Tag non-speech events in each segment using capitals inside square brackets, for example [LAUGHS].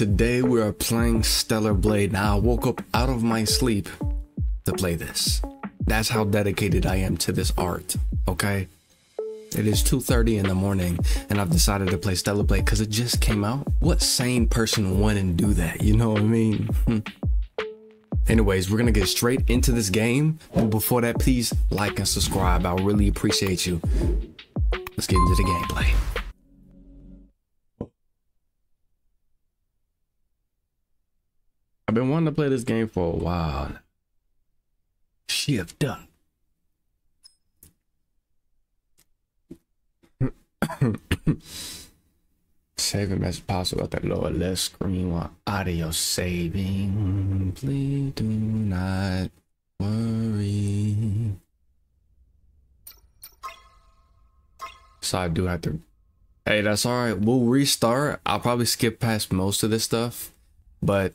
Today we are playing Stellar Blade. Now I woke up out of my sleep to play this. That's how dedicated I am to this art, okay? It is 2.30 in the morning and I've decided to play Stellar Blade because it just came out. What sane person wouldn't do that? You know what I mean? [LAUGHS] Anyways, we're gonna get straight into this game. But before that, please like and subscribe. I really appreciate you. Let's get into the gameplay. I've been wanting to play this game for a while. Shift up. [COUGHS] Saving as possible at the lower left screen while audio saving. Please do not worry. So I do have to. Hey, that's all right. We'll restart. I'll probably skip past most of this stuff, but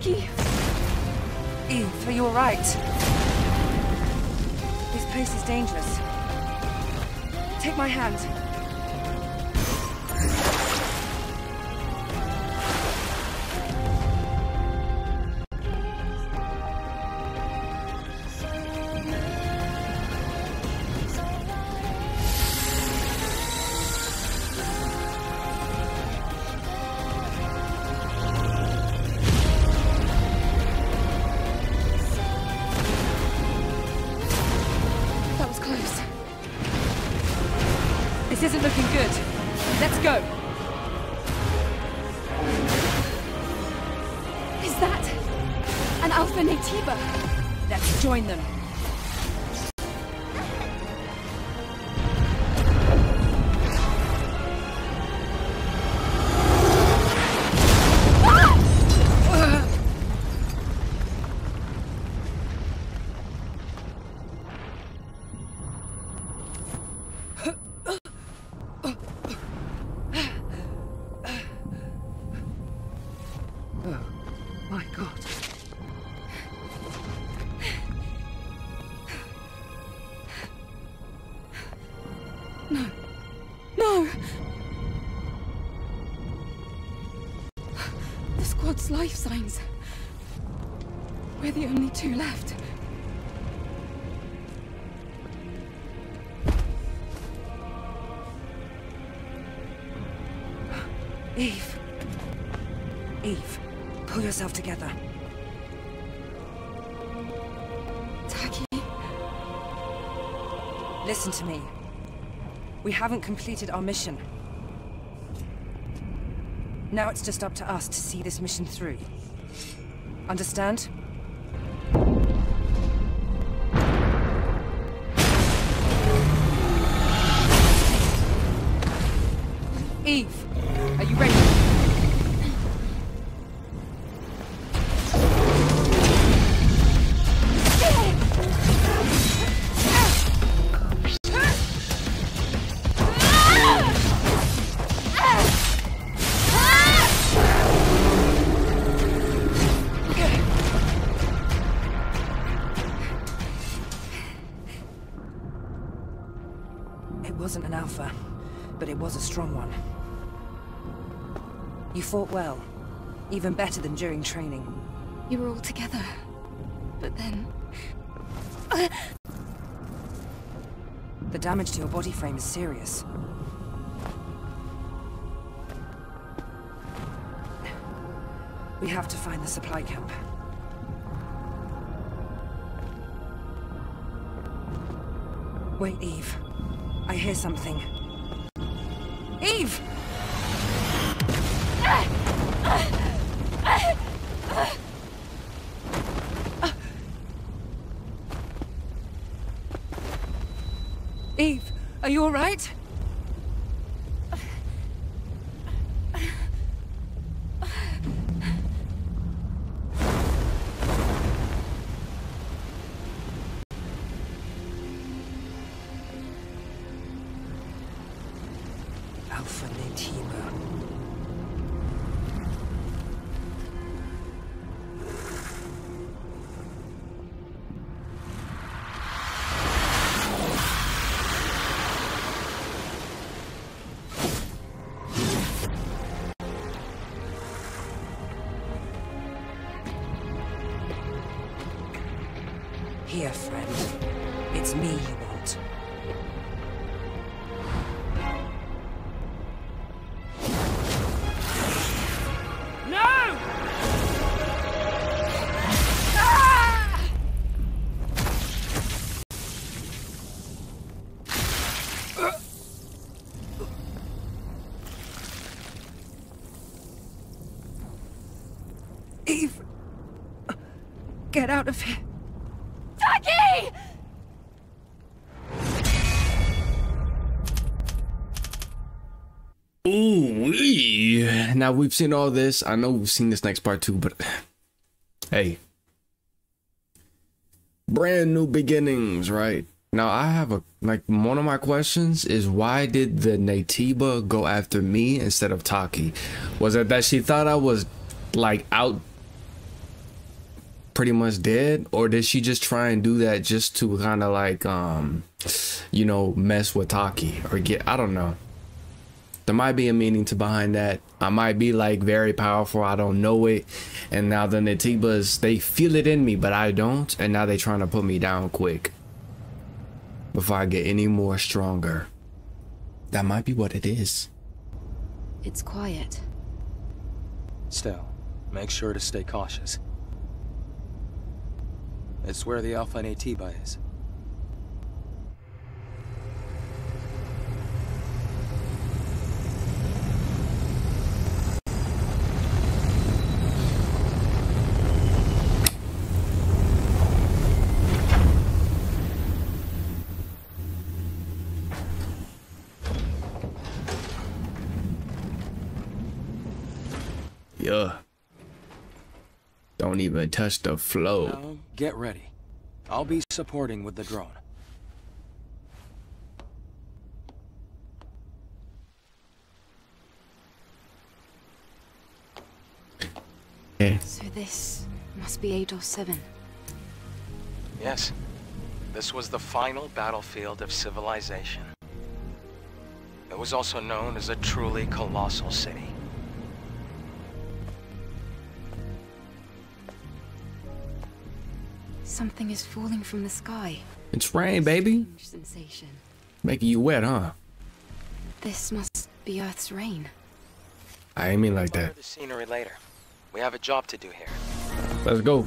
Tachy? Eve, are you alright? This place is dangerous. Take my hand. Yourself together. Tachy? Listen to me. We haven't completed our mission. Now it's just up to us to see this mission through. Understand? Even better than during training. You were all together. But then... The damage to your body frame is serious. We have to find the supply camp. Wait, Eve. I hear something. Eve! Eve, are you alright? Alpha Get out of here! Tachy! Ooh, wee. now we've seen all this. I know we've seen this next part too, but [SIGHS] hey, brand new beginnings, right? Now I have a like one of my questions is why did the Naytiba go after me instead of Tachy? Was it that she thought I was like out pretty much dead or did she just try and do that just to kind of like um you know mess with Tachy or get I don't know there might be a meaning to behind that. I might be like very powerful. I don't know it. And now the Naytibas, they feel it in me, but I don't. And now they trying to put me down quick. Before I get any more stronger. That might be what it is. It's quiet. Still, make sure to stay cautious. It's where the Alpha Naytiba is. Yeah. Don't even touch the flow. Now, get ready. I'll be supporting with the drone. Yeah. So this must be Eidos 7. Yes. This was the final battlefield of civilization. It was also known as a truly colossal city. Something is falling from the sky. It's rain, baby. Sensation. Making you wet, huh? This must be Earth's rain. I ain't mean like that. the scenery later. We have a job to do here. Let's go.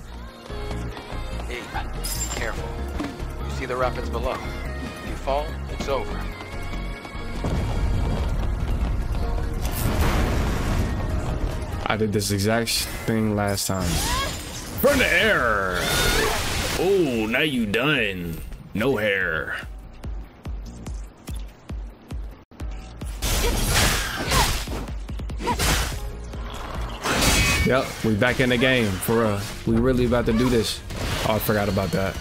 Hey, be careful. You see the rapids below. If you fall, it's over. I did this exact thing last time. Burn the air. Oh, now you done. No hair. Yep, we back in the game for real. We really about to do this. Oh, I forgot about that.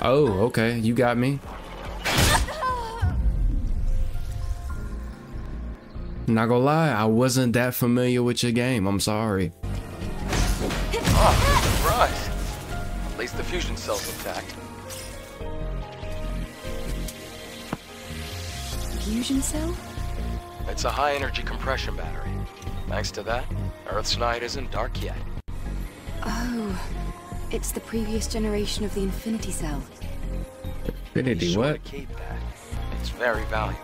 Oh, okay, you got me. Not gonna lie, I wasn't that familiar with your game. I'm sorry. Oh, surprise! At least the fusion cell's intact. fusion cell? It's a high energy compression battery. Thanks to that, Earth's night isn't dark yet. Oh, it's the previous generation of the Infinity Cell. Be Infinity sure what? keep that. It's very valuable.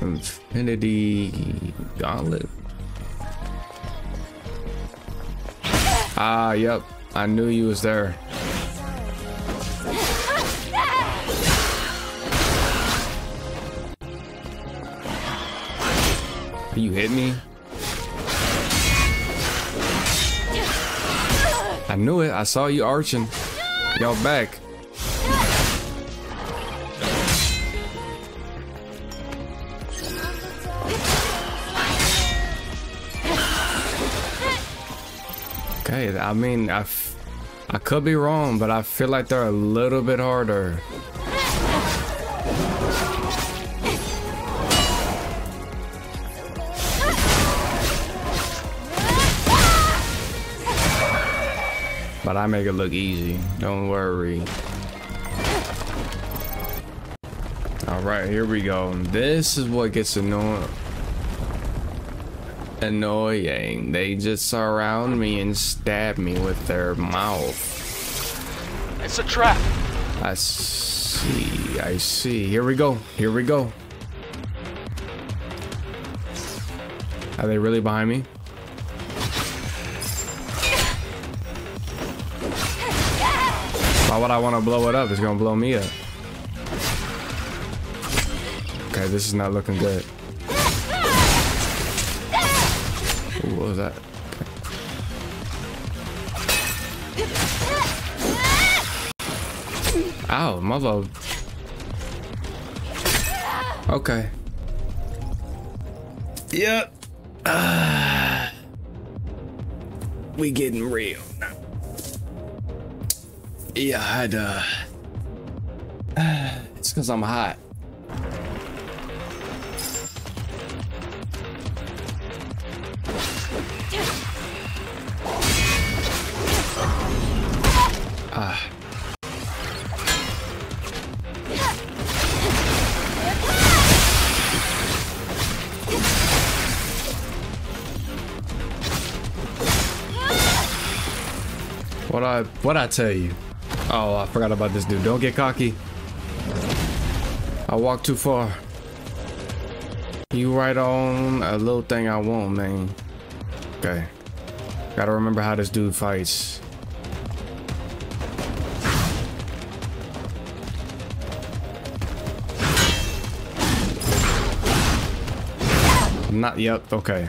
Infinity Gauntlet. Ah, yep. I knew you was there. You hit me? I knew it. I saw you arching. Y'all back. Okay, I mean, I, I could be wrong, but I feel like they're a little bit harder. But I make it look easy. Don't worry. All right, here we go. This is what gets annoying. Annoying. They just surround me and stab me with their mouth. It's a trap! I see. I see. Here we go. Here we go. Are they really behind me? Why would I want to blow it up? It's gonna blow me up. Okay, this is not looking good. What was that? Ow, love. Okay. Yep. Ah. [SIGHS] we getting real now. Yeah, I had uh [SIGHS] it's cause I'm hot. What I tell you? Oh, I forgot about this dude. Don't get cocky. I walked too far. You right on a little thing I want, man. Okay. Gotta remember how this dude fights. Not yep, okay.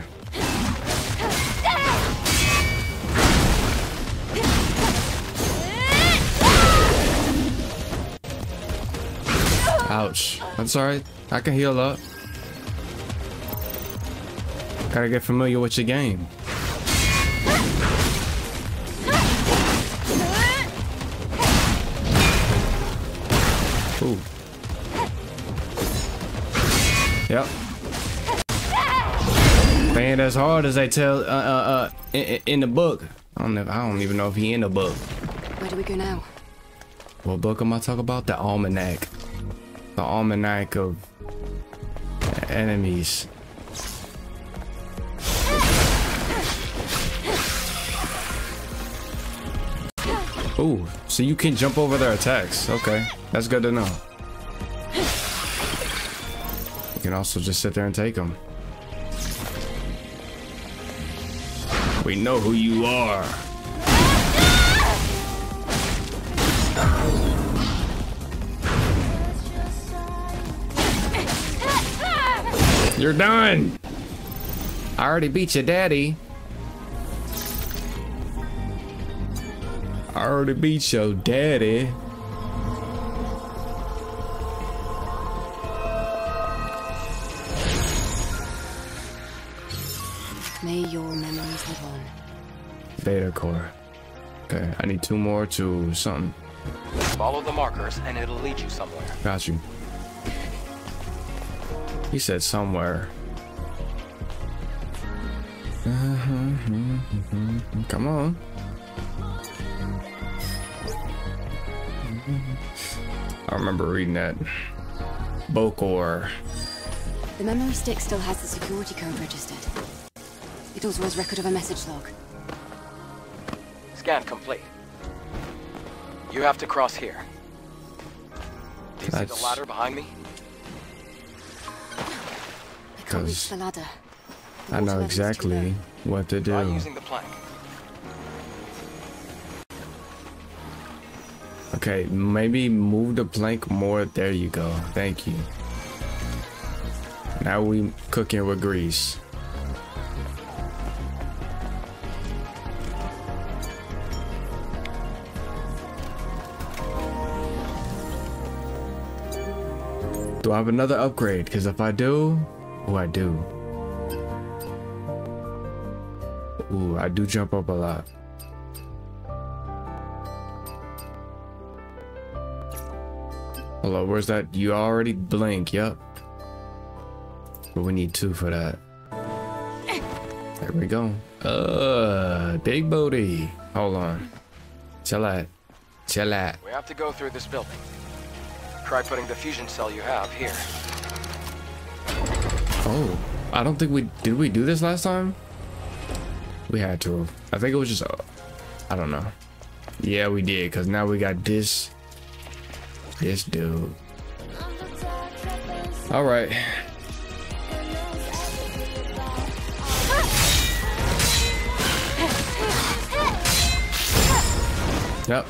Ouch. That's alright. I can heal up. Gotta get familiar with your game. Ooh. Yep. They ain't as hard as they tell uh uh uh in, in the book. I don't know. I don't even know if he in the book. Where do we go now? What book am I talking about? The Almanac. The Almanac of Enemies. Ooh, so you can jump over their attacks. Okay, that's good to know. You can also just sit there and take them. We know who you are. You're done. I already beat your daddy. I already beat your daddy. May your memories live on. Beta core. Okay, I need two more to something. Follow the markers and it'll lead you somewhere. Got you. He said somewhere. Mm-hmm. Come on. I remember reading that. Bokor. The memory stick still has the security code registered. It also has record of a message log. Scan complete. You have to cross here. Do you see the ladder behind me? I can't reach 'Cause the ladder. The I know exactly what to do. using the plank. Okay, maybe move the plank more. There you go. Thank you. Now we cooking with grease. Do I have another upgrade? Because if I do, oh, I do. Ooh, I do jump up a lot. Hello, where's that? You already blink, yep. But we need two for that. There we go. Uh, big booty. Hold on. Chill out. Chill out. We have to go through this building. Try putting the fusion cell you have here. Oh, I don't think we did. We do this last time. We had to. I think it was just. Uh, I don't know. Yeah, we did. Cause now we got this. This dude. All right. Yep.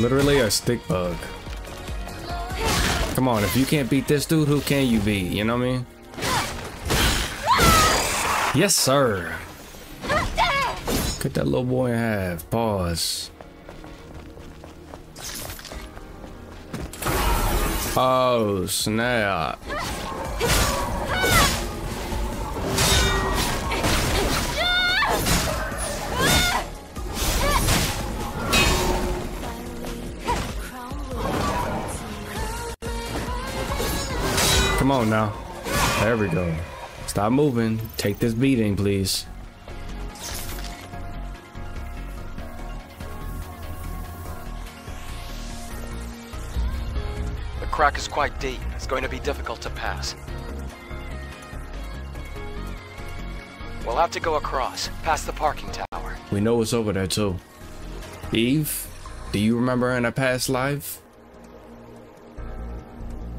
Literally a stick bug. Come on, if you can't beat this dude, who can you beat? You know what I mean? Yes, sir. Cut that little boy in half. Pause. Oh, snap. Come on now. There we go. Stop moving. Take this beating, please. The crack is quite deep. It's going to be difficult to pass. We'll have to go across, past the parking tower. We know what's over there too. Eve, do you remember in a past life?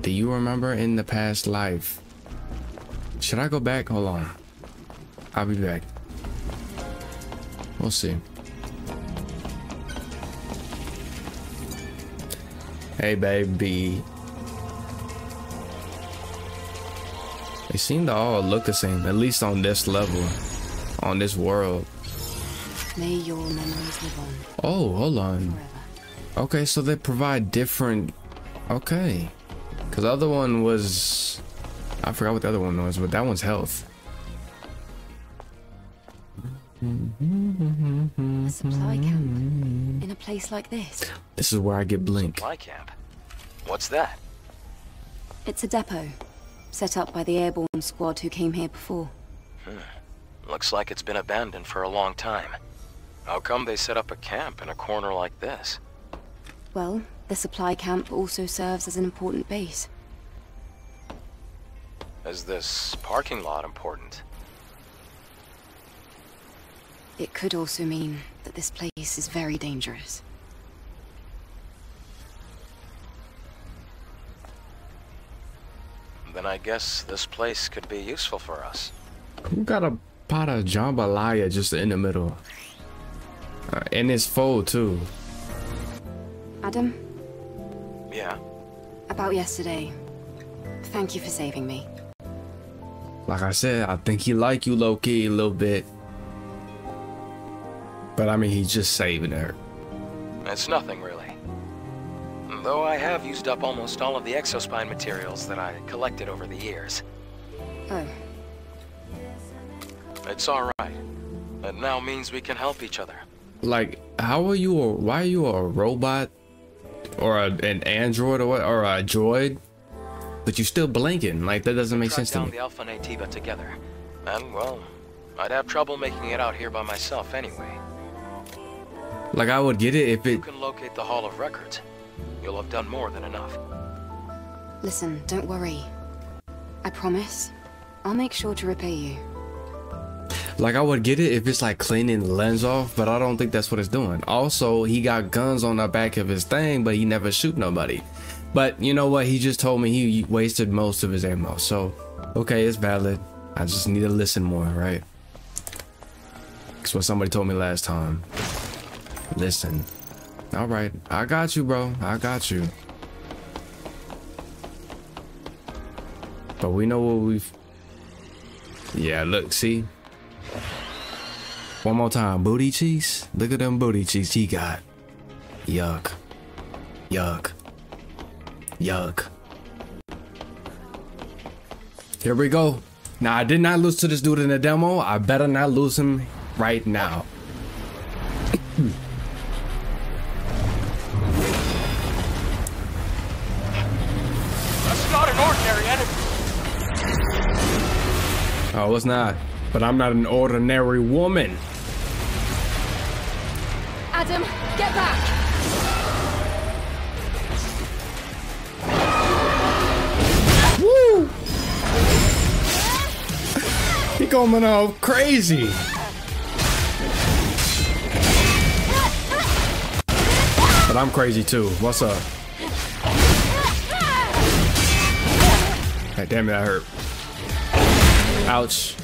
Do you remember in the past life? Should I go back? Hold on. I'll be back. We'll see. Hey, baby. They seem to all look the same, at least on this level, on this world. May your memories live on Oh, hold on. forever. Okay, so they provide different. Okay, because the other one was. I forgot what the other one was, but that one's health. A supply camp in a place like this. This is where I get blink. Supply camp. What's that? It's a depot set up by the airborne squad who came here before. Hmm. Looks like it's been abandoned for a long time. How come they set up a camp in a corner like this? Well, the supply camp also serves as an important base. Is this parking lot important? It could also mean that this place is very dangerous. Then I guess this place could be useful for us. Who got a pot of jambalaya just in the middle? Uh, and it's full too. Adam, Yeah, about yesterday. Thank you for saving me. Like I said, I think he like you low key a little bit. But I mean, he's just saving her. it's nothing really. Though I have used up almost all of the exospine materials that I collected over the years. Oh, It's alright. It now means we can help each other. Like, how are you? A, why are you a robot or a, an android or what? Or a droid? but you're still blinking. Like that doesn't make sense to down me. the Alpha Naytiba together. And, well, I'd have trouble making it out here by myself anyway. Like I would get it if it. You it. can locate the Hall of Records. You'll have done more than enough. Listen, don't worry. I promise. I'll make sure to repay you. Like I would get it if it's like cleaning the lens off, but I don't think that's what it's doing. Also, he got guns on the back of his thing, but he never shoot nobody. But you know what? He just told me he wasted most of his ammo. So, okay, it's valid. I just need to listen more, right? That's what somebody told me last time. Listen. All right, I got you, bro. I got you. But we know what we've. Yeah, look, see. One more time, booty cheeks. Look at them booty cheeks he got. Yuck. Yuck. Yuck. Here we go. Now I did not lose to this dude in the demo. I better not lose him right now. That's not an ordinary enemy. Oh, it's not. But I'm not an ordinary woman. Adam, get back! Woo! He coming off crazy. But I'm crazy too. What's up? Hey, damn it, that hurt. Ouch.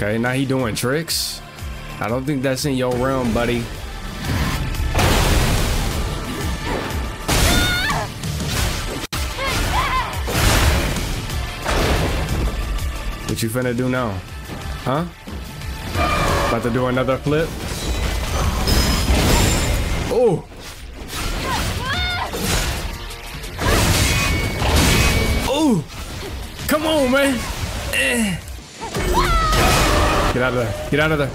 Okay, now he doing tricks. I don't think that's in your realm, buddy. What you finna do now? Huh? About to do another flip? Oh! Oh! Come on, man! Eh. Get out of there. Get out of there.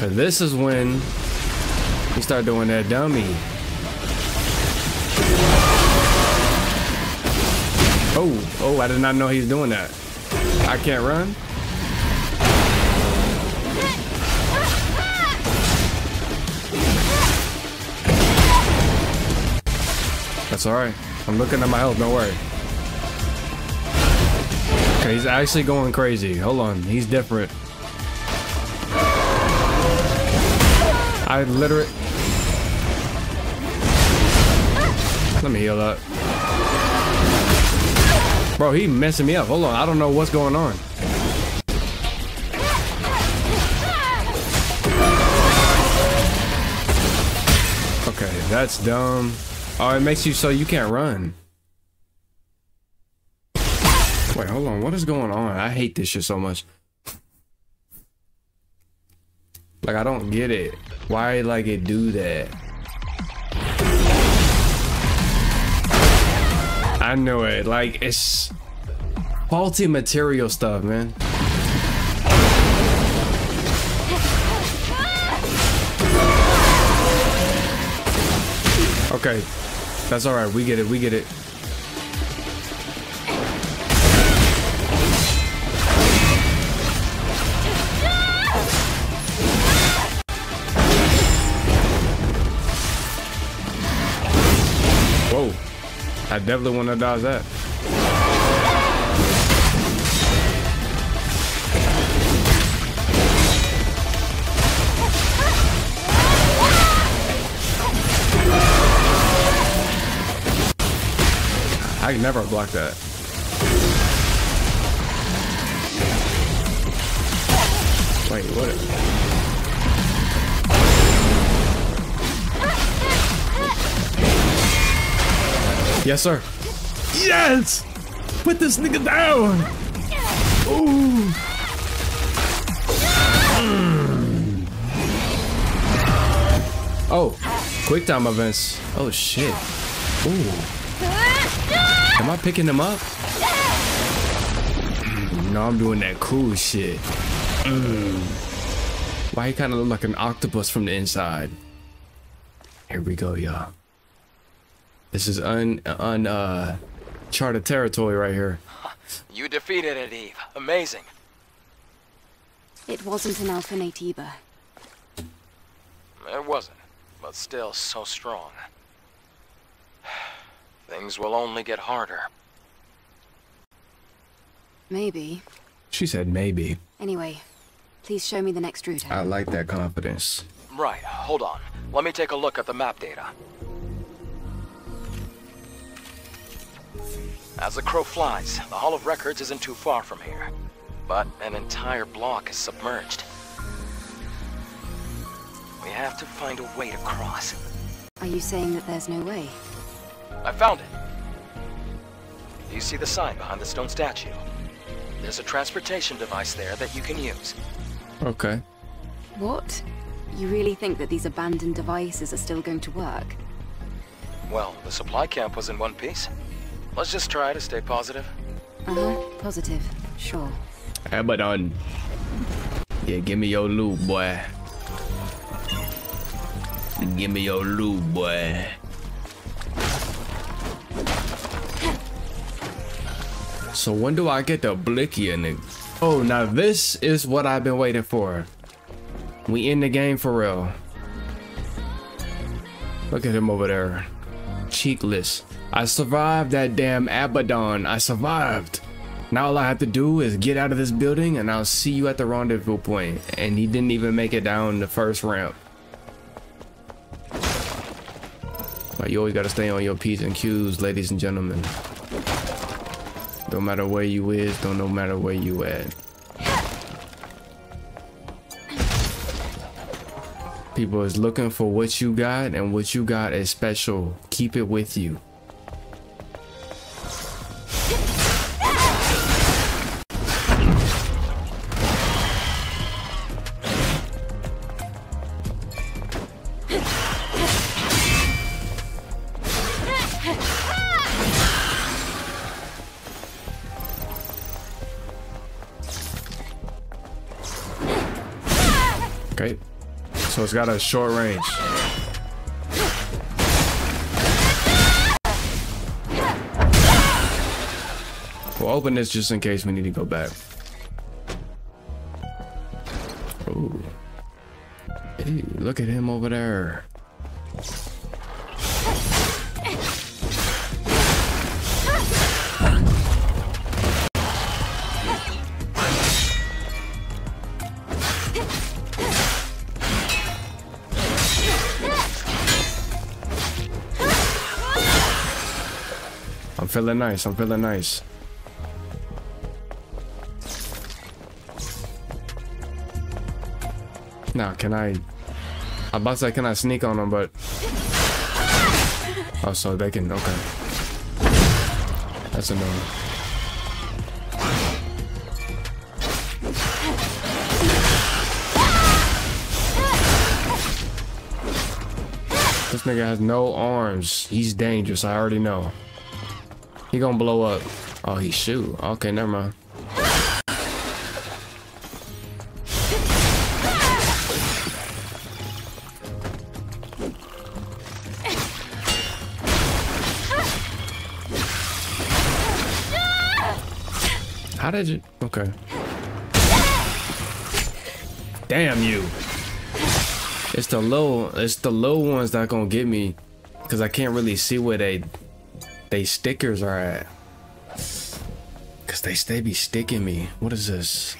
Cause this is when you start doing that dummy. Oh, oh, I did not know he's doing that. I can't run. That's alright. I'm looking at my health, don't worry. Okay, he's actually going crazy. Hold on, he's different. I literally... Let me heal up. Bro, he messing me up. Hold on, I don't know what's going on. Okay, that's dumb. Oh, it makes you so you can't run. Wait, hold on. What is going on? I hate this shit so much. Like, I don't get it. Why, like, it do that? I know it. Like, it's faulty material stuff, man. Okay. That's all right. We get it. We get it. I definitely want to dodge that. I can never block that. Wait, what? Yes, sir. Yes! Put this nigga down! Ooh! Mm. Oh, quick time events. Oh shit. Ooh. Am I picking them up? No, I'm doing that cool shit. Mm. Why he kind of look like an octopus from the inside? Here we go, y'all. This is un un uh charted territory right here. You defeated it, Eve. Amazing. It wasn't an Alpha Naytiba. It wasn't, but still so strong. [SIGHS] Things will only get harder. Maybe. She said maybe. Anyway, please show me the next route. I like that confidence. Right, hold on. Let me take a look at the map data. As the crow flies, the Hall of Records isn't too far from here. But an entire block is submerged. We have to find a way to cross. Are you saying that there's no way? I found it. Do you see the sign behind the stone statue? There's a transportation device there that you can use. Okay. What? You really think that these abandoned devices are still going to work? Well, the supply camp was in one piece. Let's just try to stay positive. Uh-huh. Positive. Sure. Abaddon. Yeah, give me your loot, boy. Give me your loot, boy. So when do I get the blicky in it? Oh, now this is what I've been waiting for. We in the game for real. Look at him over there. Cheekless. I survived that damn Abaddon. I survived. Now all I have to do is get out of this building and I'll see you at the rendezvous point. And he didn't even make it down the first ramp. You always gotta stay on your P's and Q's, ladies and gentlemen. Don't matter where you is, don't no matter where you at. People is looking for what you got and what you got is special. Keep it with you. It's got a short range. We'll open this just in case we need to go back. Ooh. Hey, look at him over there. Feeling nice. I'm feeling nice. Now, can I? I'm about to say, can I sneak on them? But oh, so they can. Okay, that's annoying. This nigga has no arms. He's dangerous. I already know. He gonna blow up. Oh, he shoot. Okay, never mind. How did you? Okay. Damn you. It's the low. It's the low ones that gonna get me, cause I can't really see where they they stickers are at. Cause they stay be sticking me. What is this?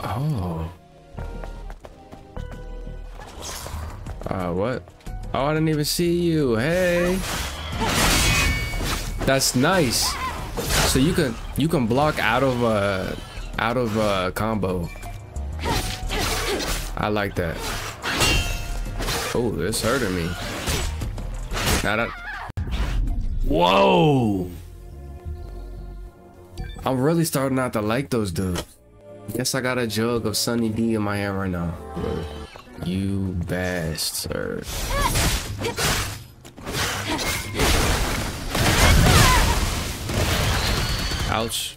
Oh. Uh, what? Oh, I didn't even see you. Hey. That's nice. So you can you can block out of uh out of uh combo. I like that. Oh, this hurting me. Now that. Whoa! I'm really starting not to like those dudes. Guess I got a jug of Sunny D in my hand right now. You bastard. Ouch.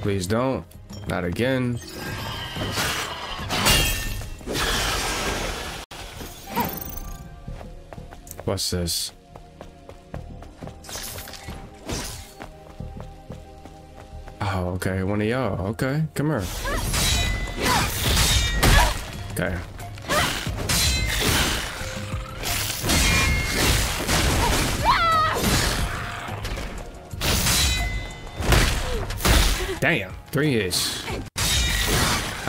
Please don't. Not again. What's this? Oh, okay. One of y'all. Okay, come here. Okay. Damn, three hits.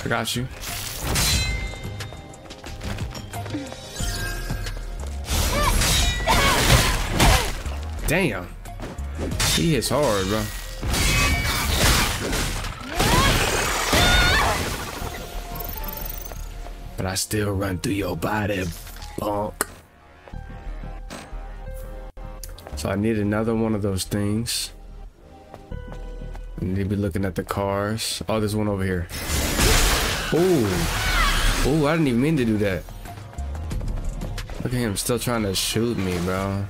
I got you. Damn. He hits hard, bro. But I still run through your body, bunk. So I need another one of those things. I need to be looking at the cars. Oh, there's one over here. Oh. Oh, I didn't even mean to do that. Look at him still trying to shoot me, bro.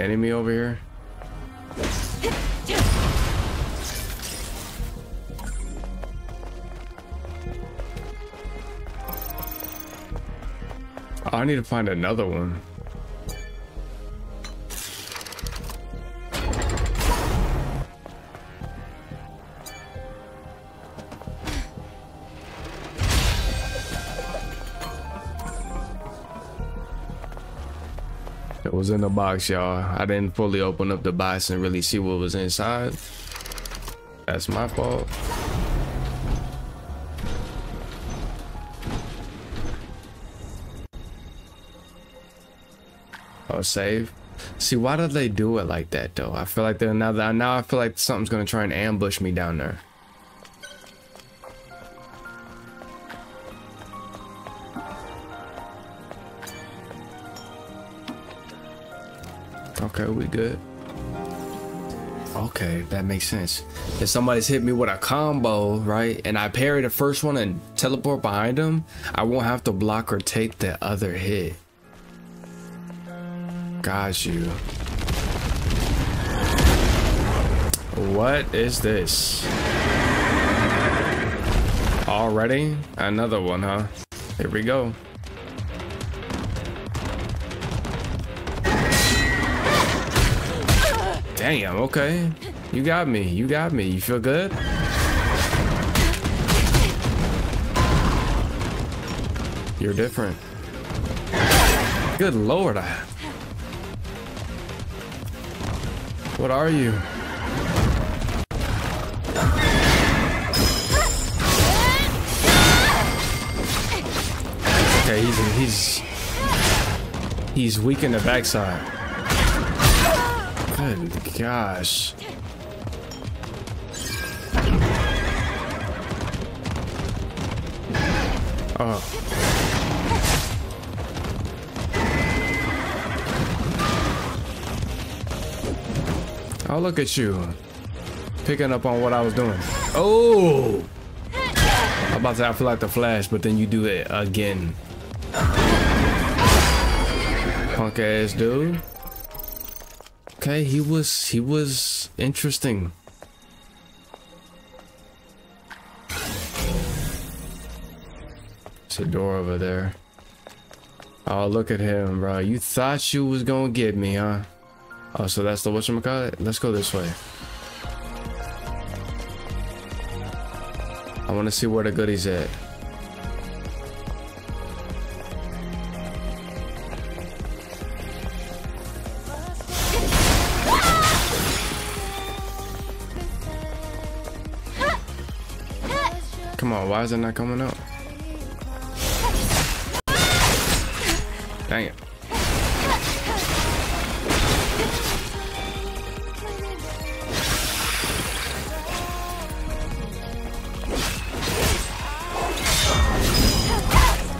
Enemy over here? Oh, I need to find another one. Was in the box, y'all. I didn't fully open up the box and really see what was inside. That's my fault. Oh, save. See, why did they do it like that though? I feel like they're now now I feel like something's gonna try and ambush me down there. Okay, we good. Okay, that makes sense. If somebody's hit me with a combo, right, and I parry the first one and teleport behind them, I won't have to block or take the other hit. Got you. What is this? Already? Another one, huh? Here we go. Damn, okay. You got me. You got me. You feel good? You're different. Good lord. I... What are you? Okay, he's he's he's weak in the backside. Good gosh. Oh. Oh, look at you. Picking up on what I was doing. Oh! I'm about to say I feel like the flash, but then you do it again. Punk ass dude. Okay, he was he was interesting. It's a door over there. Oh, look at him, bro. You thought you was gonna get me, huh? Oh, so that's the whatchamacallit? Let's go this way. I want to see where the goodies at. Why is it not coming up? Dang it.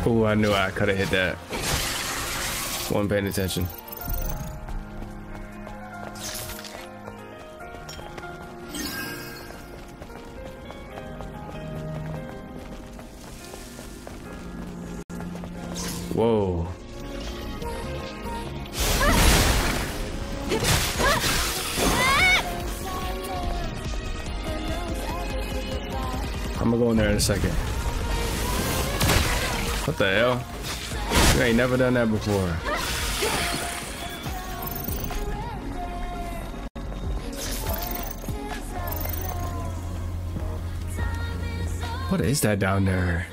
Oh, I knew I could have hit that. Wasn't paying attention. Never done that before. What is that down there?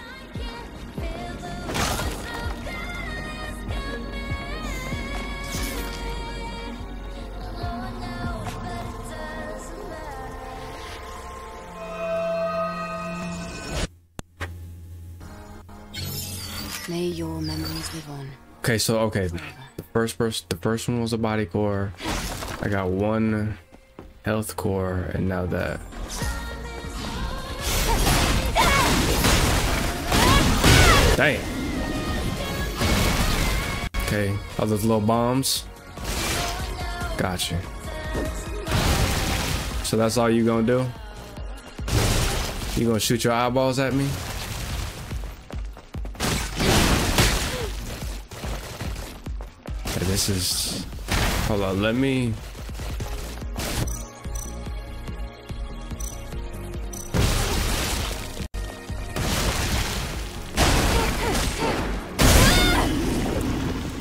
So okay, the first person, the first one was a body core. I got one health core, and now that. Dang. Okay, all those little bombs. Gotcha. So that's all you gonna do? You gonna shoot your eyeballs at me? This is. Hold on, let me.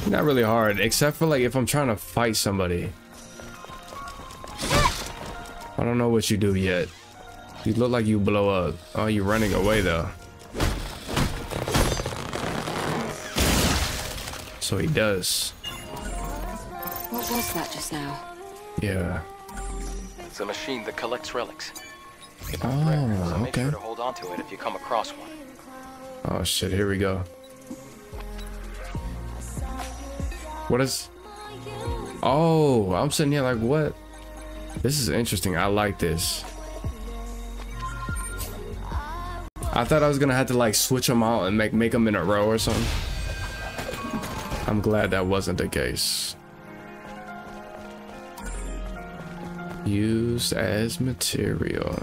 Not really hard, except for like if I'm trying to fight somebody. I don't know what you do yet. You look like you blow up. Oh, you're running away though. So he does. What was that just now? Yeah. It's a machine that collects relics. Oh, so Oh, make okay. sure to hold on to it if you come across one. Oh shit, here we go. What is Oh, I'm sitting here like what? This is interesting. I like this. I thought I was gonna have to like switch them out and make make them in a row or something. I'm glad that wasn't the case. Used as material.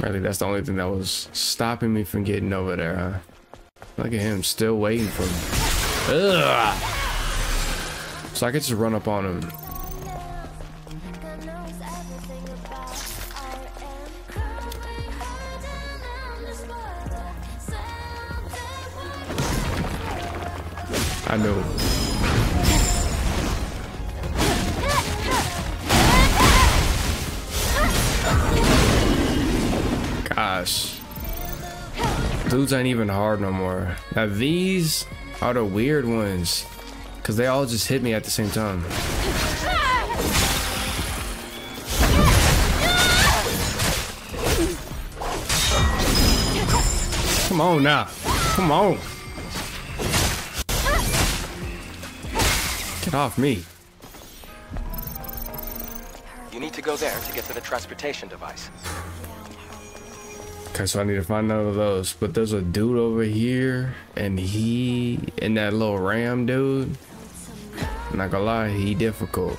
Really, that's the only thing that was stopping me from getting over there, huh? Look at him, still waiting for me. Ugh. So I could just run up on him. I know. Dudes ain't even hard no more. Now these are the weird ones. Cause they all just hit me at the same time. Come on now. Come on. Get off me. You need to go there to get to the transportation device. Okay, so I need to find none of those. But there's a dude over here, and he and that little ram dude. Not gonna lie, he difficult.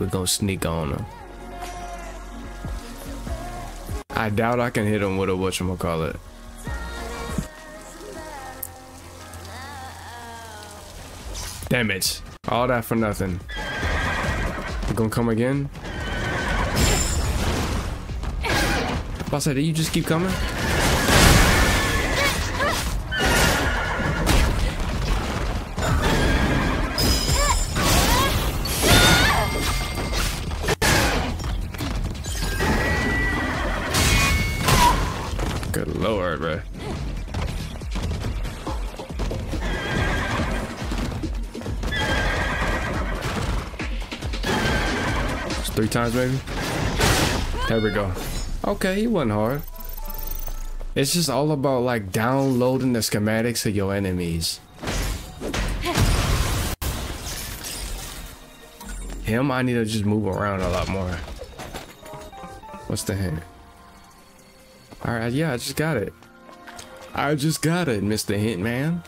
We're gonna sneak on him. I doubt I can hit him with a whatchamacallit. Damn it. All that for nothing. You gonna come again? I did you just keep coming? Good lord, bro. Three times maybe? There we go. Okay, he wasn't hard. It's just all about like downloading the schematics of your enemies. Him, I need to just move around a lot more. What's the hint? Alright, yeah, I just got it. I just got it, Mr. Hint Man.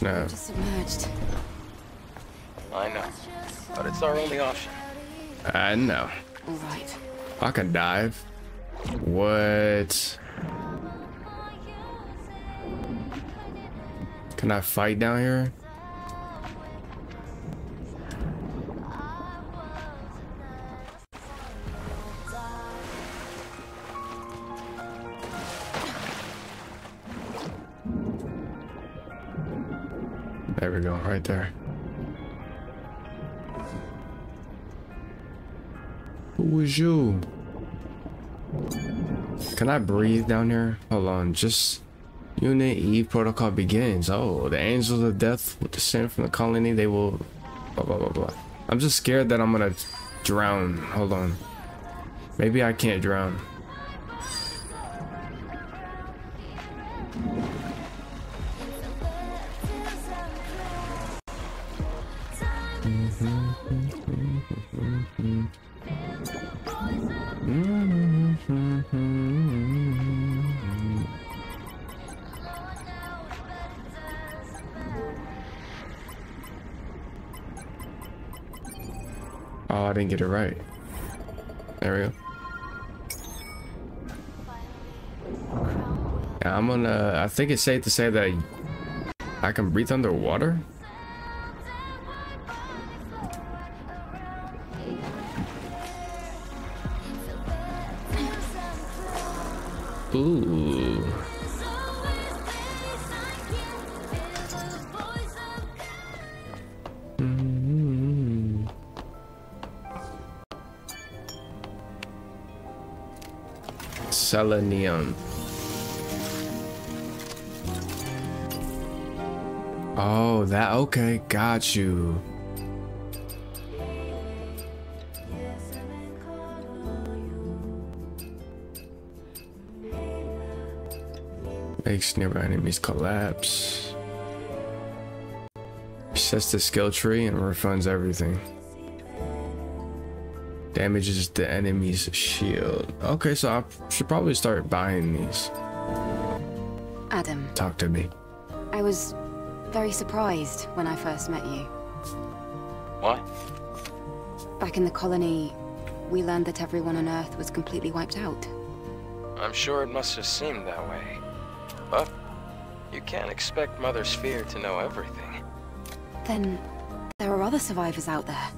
Snap. Just submerged. I know. But it's our only option. I know. All right. I can dive. What? Can I fight down here? We go, right there. Who was you? Can I breathe down here? Hold on, just Unit E protocol begins. Oh, the angels of death will descend from the colony. They will blah blah blah blah. I'm just scared that I'm gonna drown. Hold on. Maybe I can't drown. Get it right. There we go. Yeah, I'm gonna. I think it's safe to say that I can breathe underwater. Ooh. Selenium. Oh, that okay, got you. Makes nearby enemies collapse. Sets the skill tree and refunds everything. Damages the enemy's shield. Okay, so I should probably start buying these. Adam, Talk to me. I was very surprised when I first met you. What? Back in the colony, we learned that everyone on Earth was completely wiped out. I'm sure it must have seemed that way. But you can't expect Mother Sphere to know everything. Then there are other survivors out there,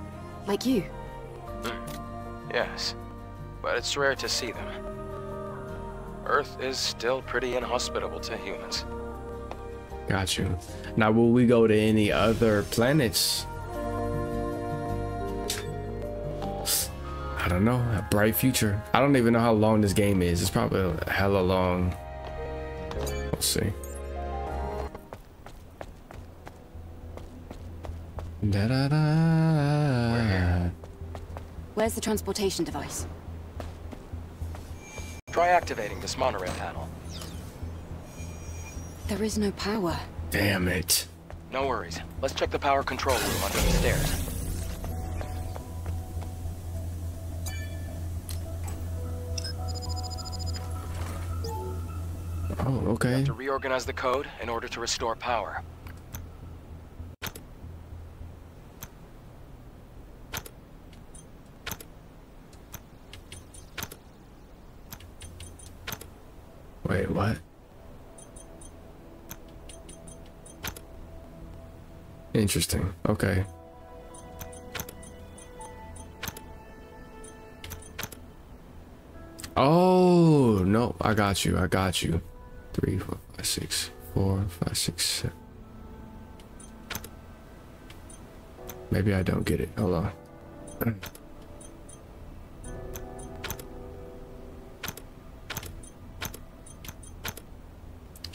like you. Hmm. Yes, but it's rare to see them. Earth is still pretty inhospitable to humans. Got you. Now, will we go to any other planets? I don't know. A bright future. I don't even know how long this game is. It's probably hella long. Let's see. Da da da. Where's the transportation device? Try activating this monorail panel. There is no power. Damn it. No worries. Let's check the power control room under the stairs. Oh, okay. Have To reorganize the code in order to restore power. Wait, what? Interesting. Okay. Oh, no. I got you. I got you. Three, four, five, six, four, five, six, seven. Maybe I don't get it. Hold on.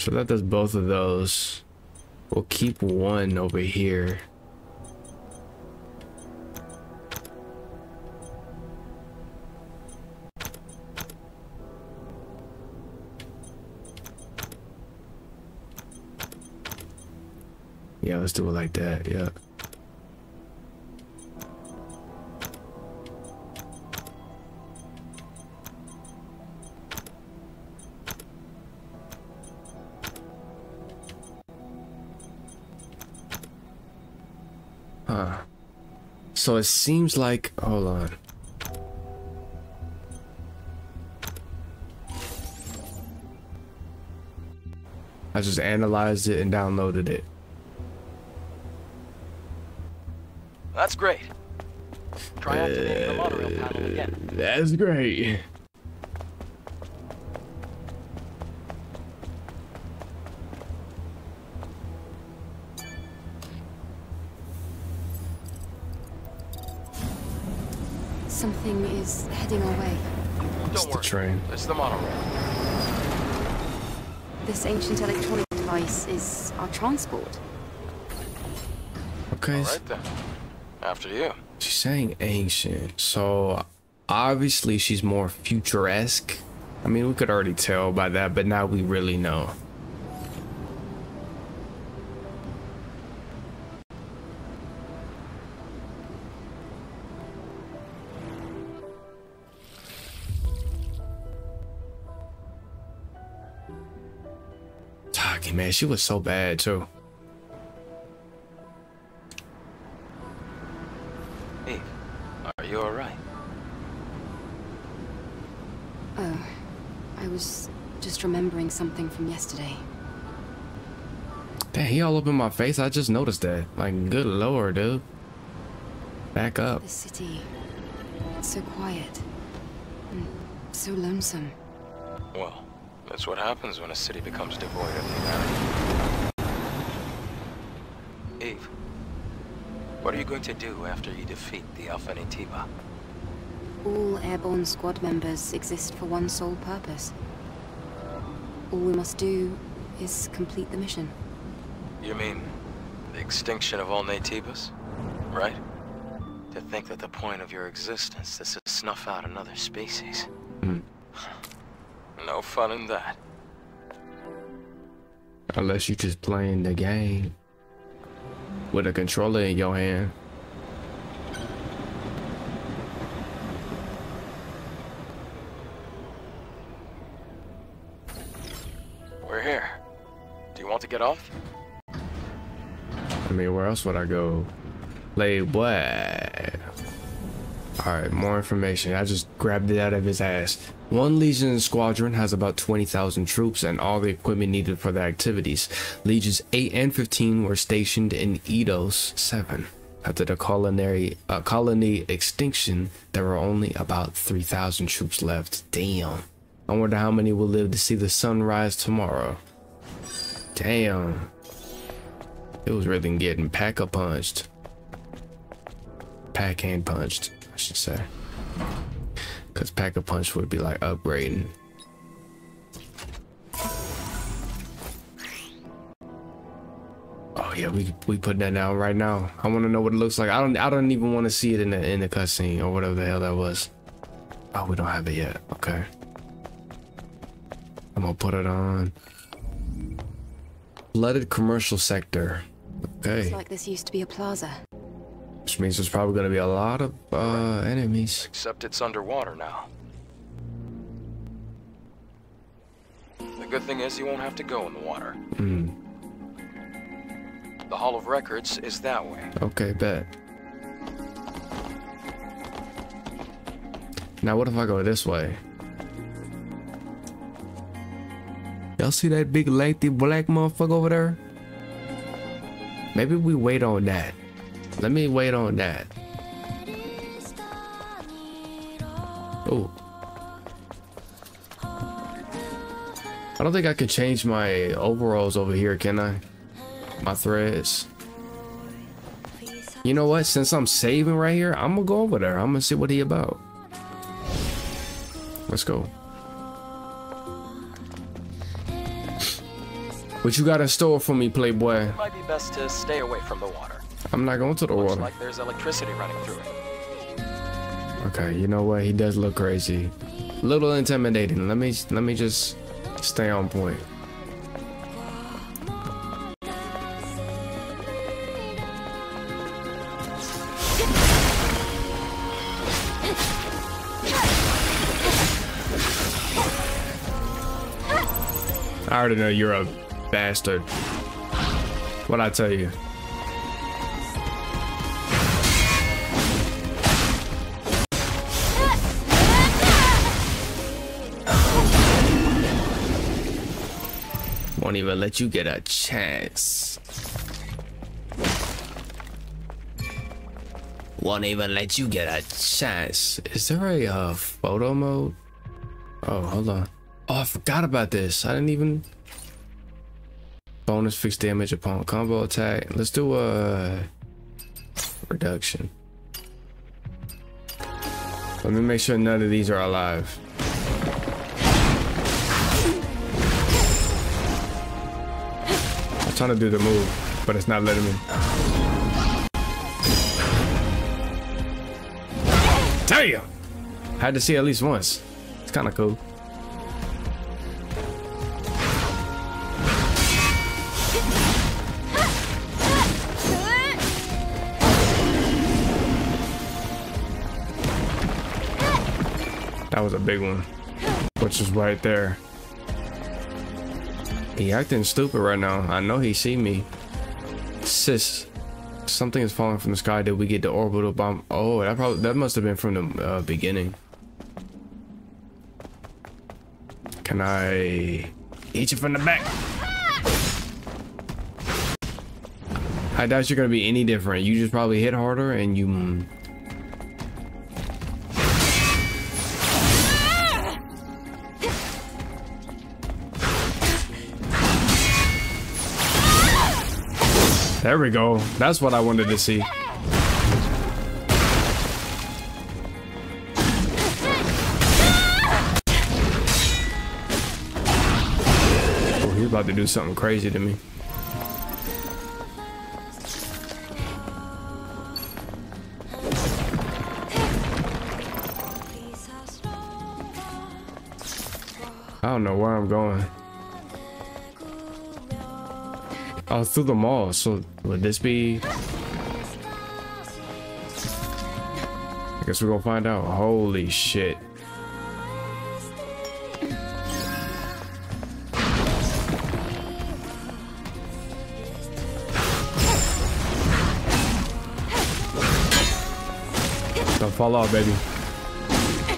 So that does both of those. We'll keep one over here. Yeah, let's do it like that. Yeah. So it seems like, hold on. I just analyzed it and downloaded it. That's great. Try the monorail panel again. That's great. Is heading our way. It's Don't the worry. train. It's the monorail. This ancient electronic device is our transport. Okay. All right then. After you. She's saying ancient, so obviously she's more futuresque. I mean, we could already tell by that, but now we really know. Man, she was so bad too. Eve, are you alright? Oh, I was just remembering something from yesterday. Damn, he all up in my face. I just noticed that. Like, good lord, dude. Back up. The city, it's so quiet and so lonesome. Well, that's what happens when a city becomes devoid of humanity. Eve, what are you going to do after you defeat the Alpha Naytiba? All airborne squad members exist for one sole purpose. All we must do is complete the mission. You mean the extinction of all Naytibas? Right? To think that the point of your existence is to snuff out another species. Hmm. No fun in that. Unless you just playing the game with a controller in your hand. We're here. Do you want to get off? I mean, where else would I go? Play what? Alright, more information. I just grabbed it out of his ass. One Legion squadron has about 20,000 troops and all the equipment needed for their activities. Legions 8 and 15 were stationed in Eidos 7. After the colony, uh, colony extinction, there were only about 3,000 troops left. Damn. I wonder how many will live to see the sunrise tomorrow. Damn. It was really getting pack a punched. Pack hand punched, I should say. Because pack a punch would be like upgrading. Oh yeah, we we put that down right now. I want to know what it looks like. I don't I don't even want to see it in the in the cutscene or whatever the hell that was. Oh, we don't have it yet. Okay. I'm gonna put it on. Flooded commercial sector. Okay. Looks like this used to be a plaza. Which means there's probably gonna be a lot of uh enemies. Except it's underwater now. The good thing is you won't have to go in the water. Hmm. The Hall of Records is that way. Okay, bet. Now what if I go this way? Y'all see that big lengthy black motherfucker over there? Maybe we wait on that. Let me wait on that. Oh. I don't think I can change my overalls over here, can I? My threads. You know what? Since I'm saving right here, I'm gonna go over there. I'm gonna see what he about. Let's go. What you got in store for me, Playboy? It might be best to stay away from the water. I'm not going to the Looks water. like there's electricity running through it. Okay, you know what? He does look crazy. Little intimidating. Let me let me just stay on point. I already know you're a bastard. What I tell you? Won't even let you get a chance. Won't even let you get a chance. Is there a uh, photo mode? Oh, hold on. Oh, I forgot about this. I didn't even. Bonus fixed damage upon combo attack. Let's do a reduction. Let me make sure none of these are alive. Trying to do the move, but it's not letting me. Damn! Had to see at least once. It's kind of cool. That was a big one, which is right there. He acting stupid right now. I know he see me. Sis, something is falling from the sky. Did we get the orbital bomb? Oh, that probably that must have been from the uh, beginning. Can I hit you from the back? I doubt you're gonna be any different. You just probably hit harder and you. There we go. That's what I wanted to see. Oh, he's about to do something crazy to me. I don't know where I'm going. Oh, through the mall. So would this be? I guess we're gonna find out. Holy shit. Don't fall off, baby.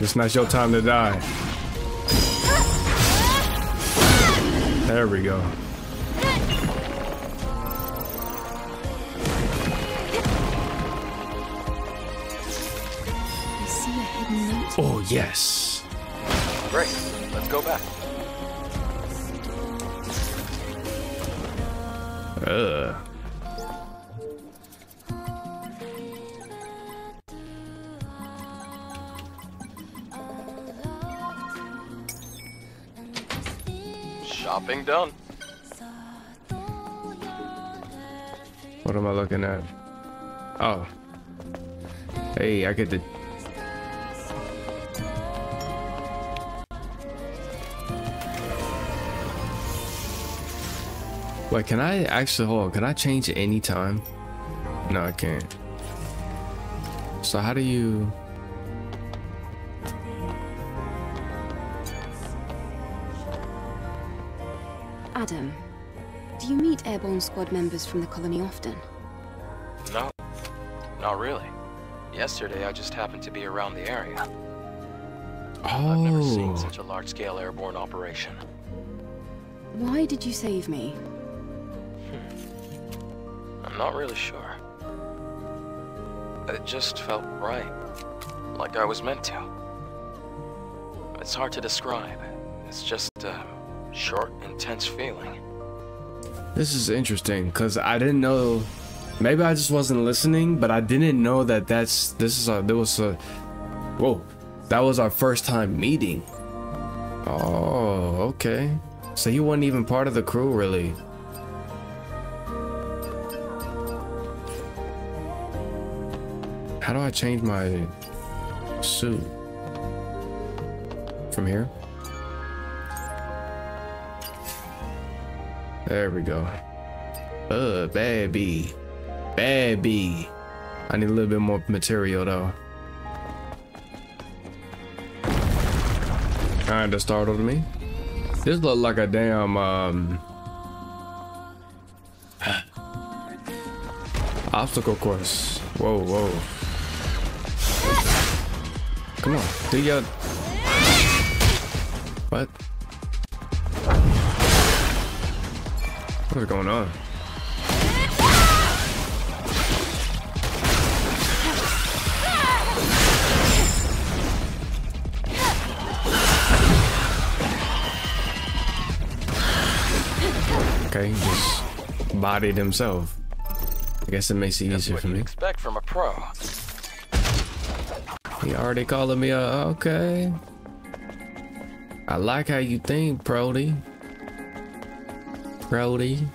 It's not your time to die. There we go. Yes. Great. Let's go back. Ugh. Shopping done. What am I looking at? Oh. Hey, I get the. Wait, can I actually hold on? Can I change any time? No, I can't. So how do you? Adam, do you meet airborne squad members from the colony often? No, not really. Yesterday, I just happened to be around the area. Oh. I've never seen Oh, such a large-scale airborne operation. Why did you save me? Not really sure. It just felt right. Like I was meant to. It's hard to describe. It's just a short, intense feeling. this is interesting because I didn't know. Maybe I just wasn't listening, but I didn't know that that's this is a there was a. Whoa, that was our first time meeting. Oh, okay. So you weren't even part of the crew, really. How do I change my suit? From here? There we go. Uh, baby. Baby. I need a little bit more material though. Kinda startled me. This looked like a damn um [GASPS] obstacle course. Whoa, whoa. Come on, do your what? What is going on? Okay, he just bodied himself. I guess it makes it That's easier what for you me. expect from a pro. He already calling me a okay. I like how you think, Brody. Brody.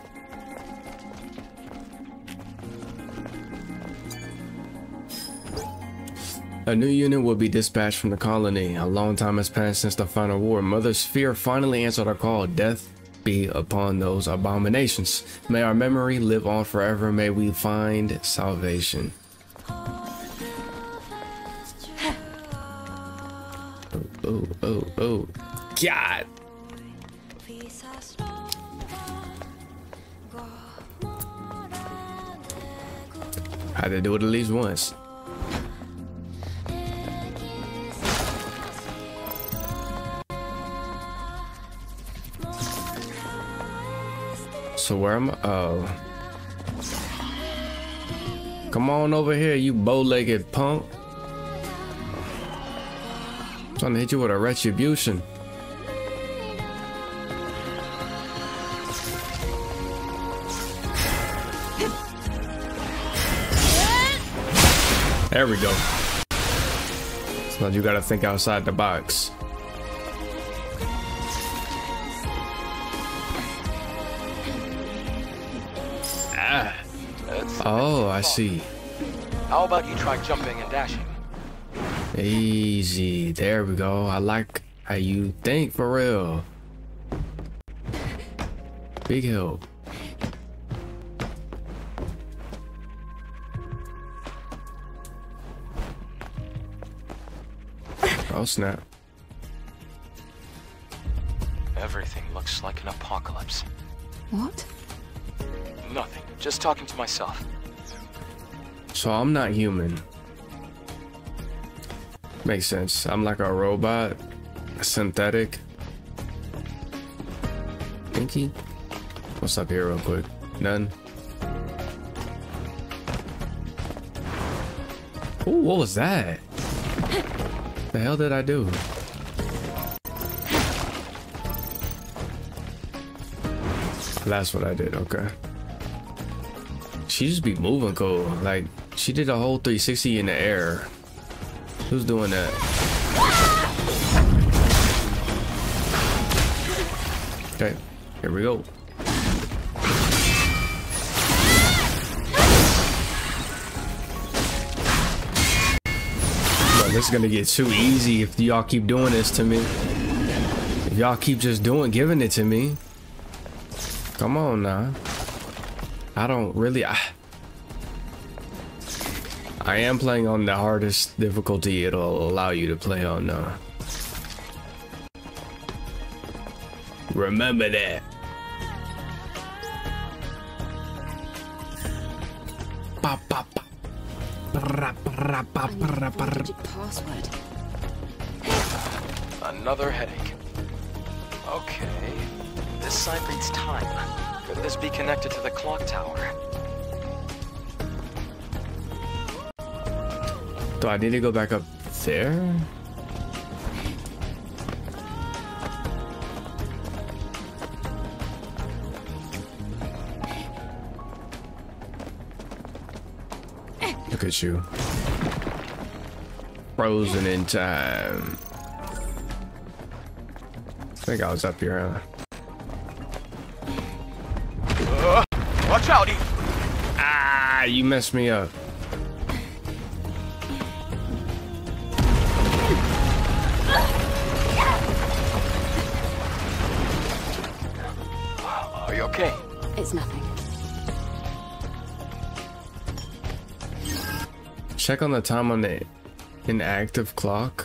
A new unit will be dispatched from the colony. A long time has passed since the final war. Mother Sphere finally answered our call. Death be upon those abominations. May our memory live on forever. May we find salvation. Oh, oh, oh. God. Had to do it at least once. So where am I? Oh. Come on over here, you bow-legged punk. Trying to hit you with a retribution. There we go. So you gotta think outside the box. Ah. Oh, I see. How about you try jumping and dashing? Easy. There we go. I like how you think for real. Big help. Oh snap. Everything looks like an apocalypse. What? Nothing. Just talking to myself. So I'm not human. Makes sense. I'm like a robot, synthetic. Pinky? What's up here real quick? None. Ooh, what was that? The hell did I do? That's what I did, okay. She just be moving cool. Like, she did a whole 360 in the air. Who's doing that? Okay, here we go. Bro, this is gonna get too easy if y'all keep doing this to me. If y'all keep just doing, giving it to me. Come on now. I don't really. I, I am playing on the hardest difficulty it'll allow you to play on now. Remember that. Ba, ba, ba. Password. Another headache. Okay. This sign reads time. Could this be connected to the clock tower? Do I need to go back up there? Look at you. Frozen in time. I think I was up here, huh? Watch out! Ah, you messed me up. Check on the time on the inactive clock.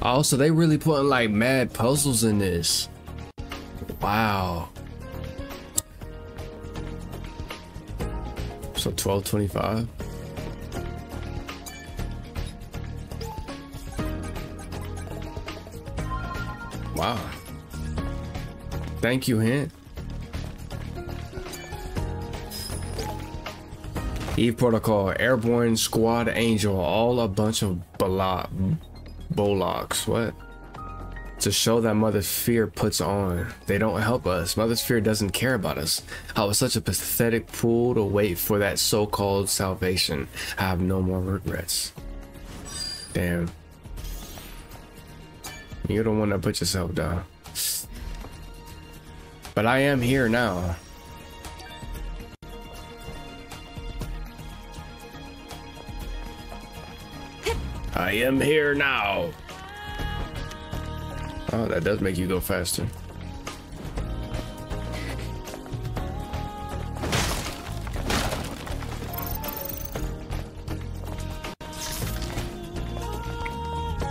Oh, so they really putting like mad puzzles in this. Wow. So 1225. Thank you, Hint. Eve Protocol, Airborne Squad Angel, all a bunch of bala Bolocks. What? To show that Mother Sphere puts on. They don't help us. Mother Sphere doesn't care about us. I was such a pathetic fool to wait for that so-called salvation. I have no more regrets. Damn. You're the one that put yourself down. But I am here now. I am here now. Oh, that does make you go faster.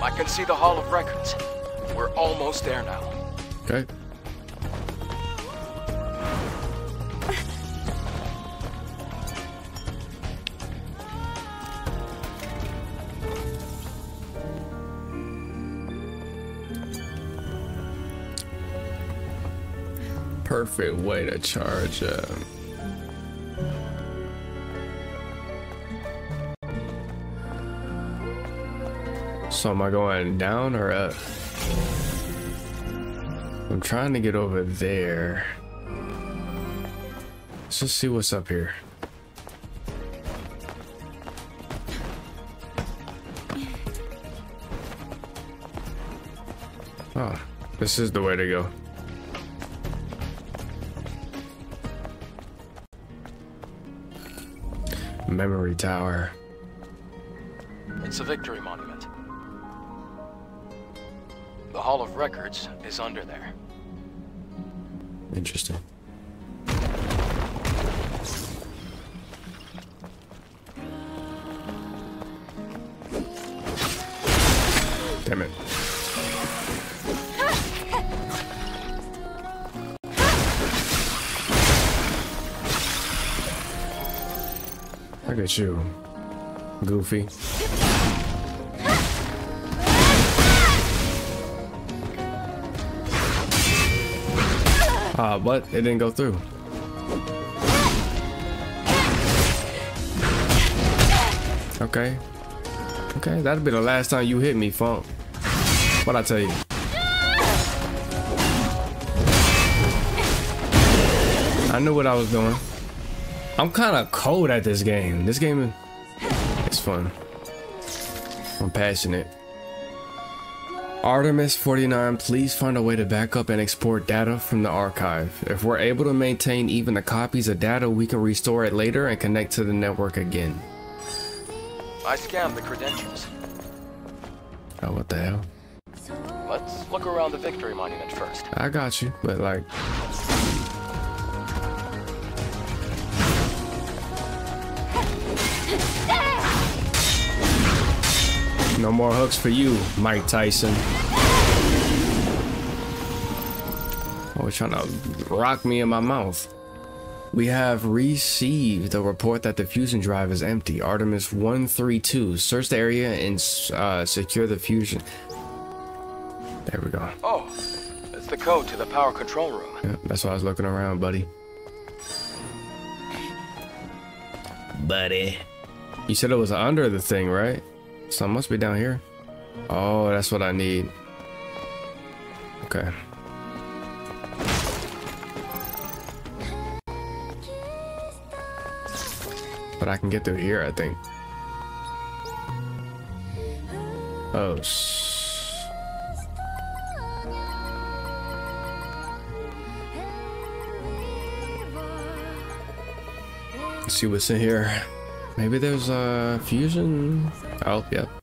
I can see the Hall of Records. We're almost there now. Okay. Perfect way to charge up. So am I going down or up? I'm trying to get over there. Let's just see what's up here. Oh, this is the way to go. Memory Tower. It's a victory monument. The Hall of Records is under there. Interesting. Damn it. Look at you, Goofy. Ah, but it didn't go through. Okay. Okay, that'll be the last time you hit me, Funk. What I tell you? I knew what I was doing. I'm kind of cold at this game. This game is fun. I'm passionate. Artemis 49, please find a way to back up and export data from the archive. If we're able to maintain even the copies of data, we can restore it later and connect to the network again. I scanned the credentials. Oh, what the hell? Let's look around the victory monument first. I got you, but like... No more hooks for you, Mike Tyson. Oh, he's trying to rock me in my mouth. We have received a report that the fusion drive is empty. Artemis 132. Search the area and uh, secure the fusion. There we go. Oh, that's the code to the power control room. Yeah, that's why I was looking around, buddy. Buddy. You said it was under the thing, right? So it must be down here. Oh, that's what I need. Okay. But I can get through here, I think. Oh, sh Let's see what's in here. Maybe there's a fusion. Oh, yep.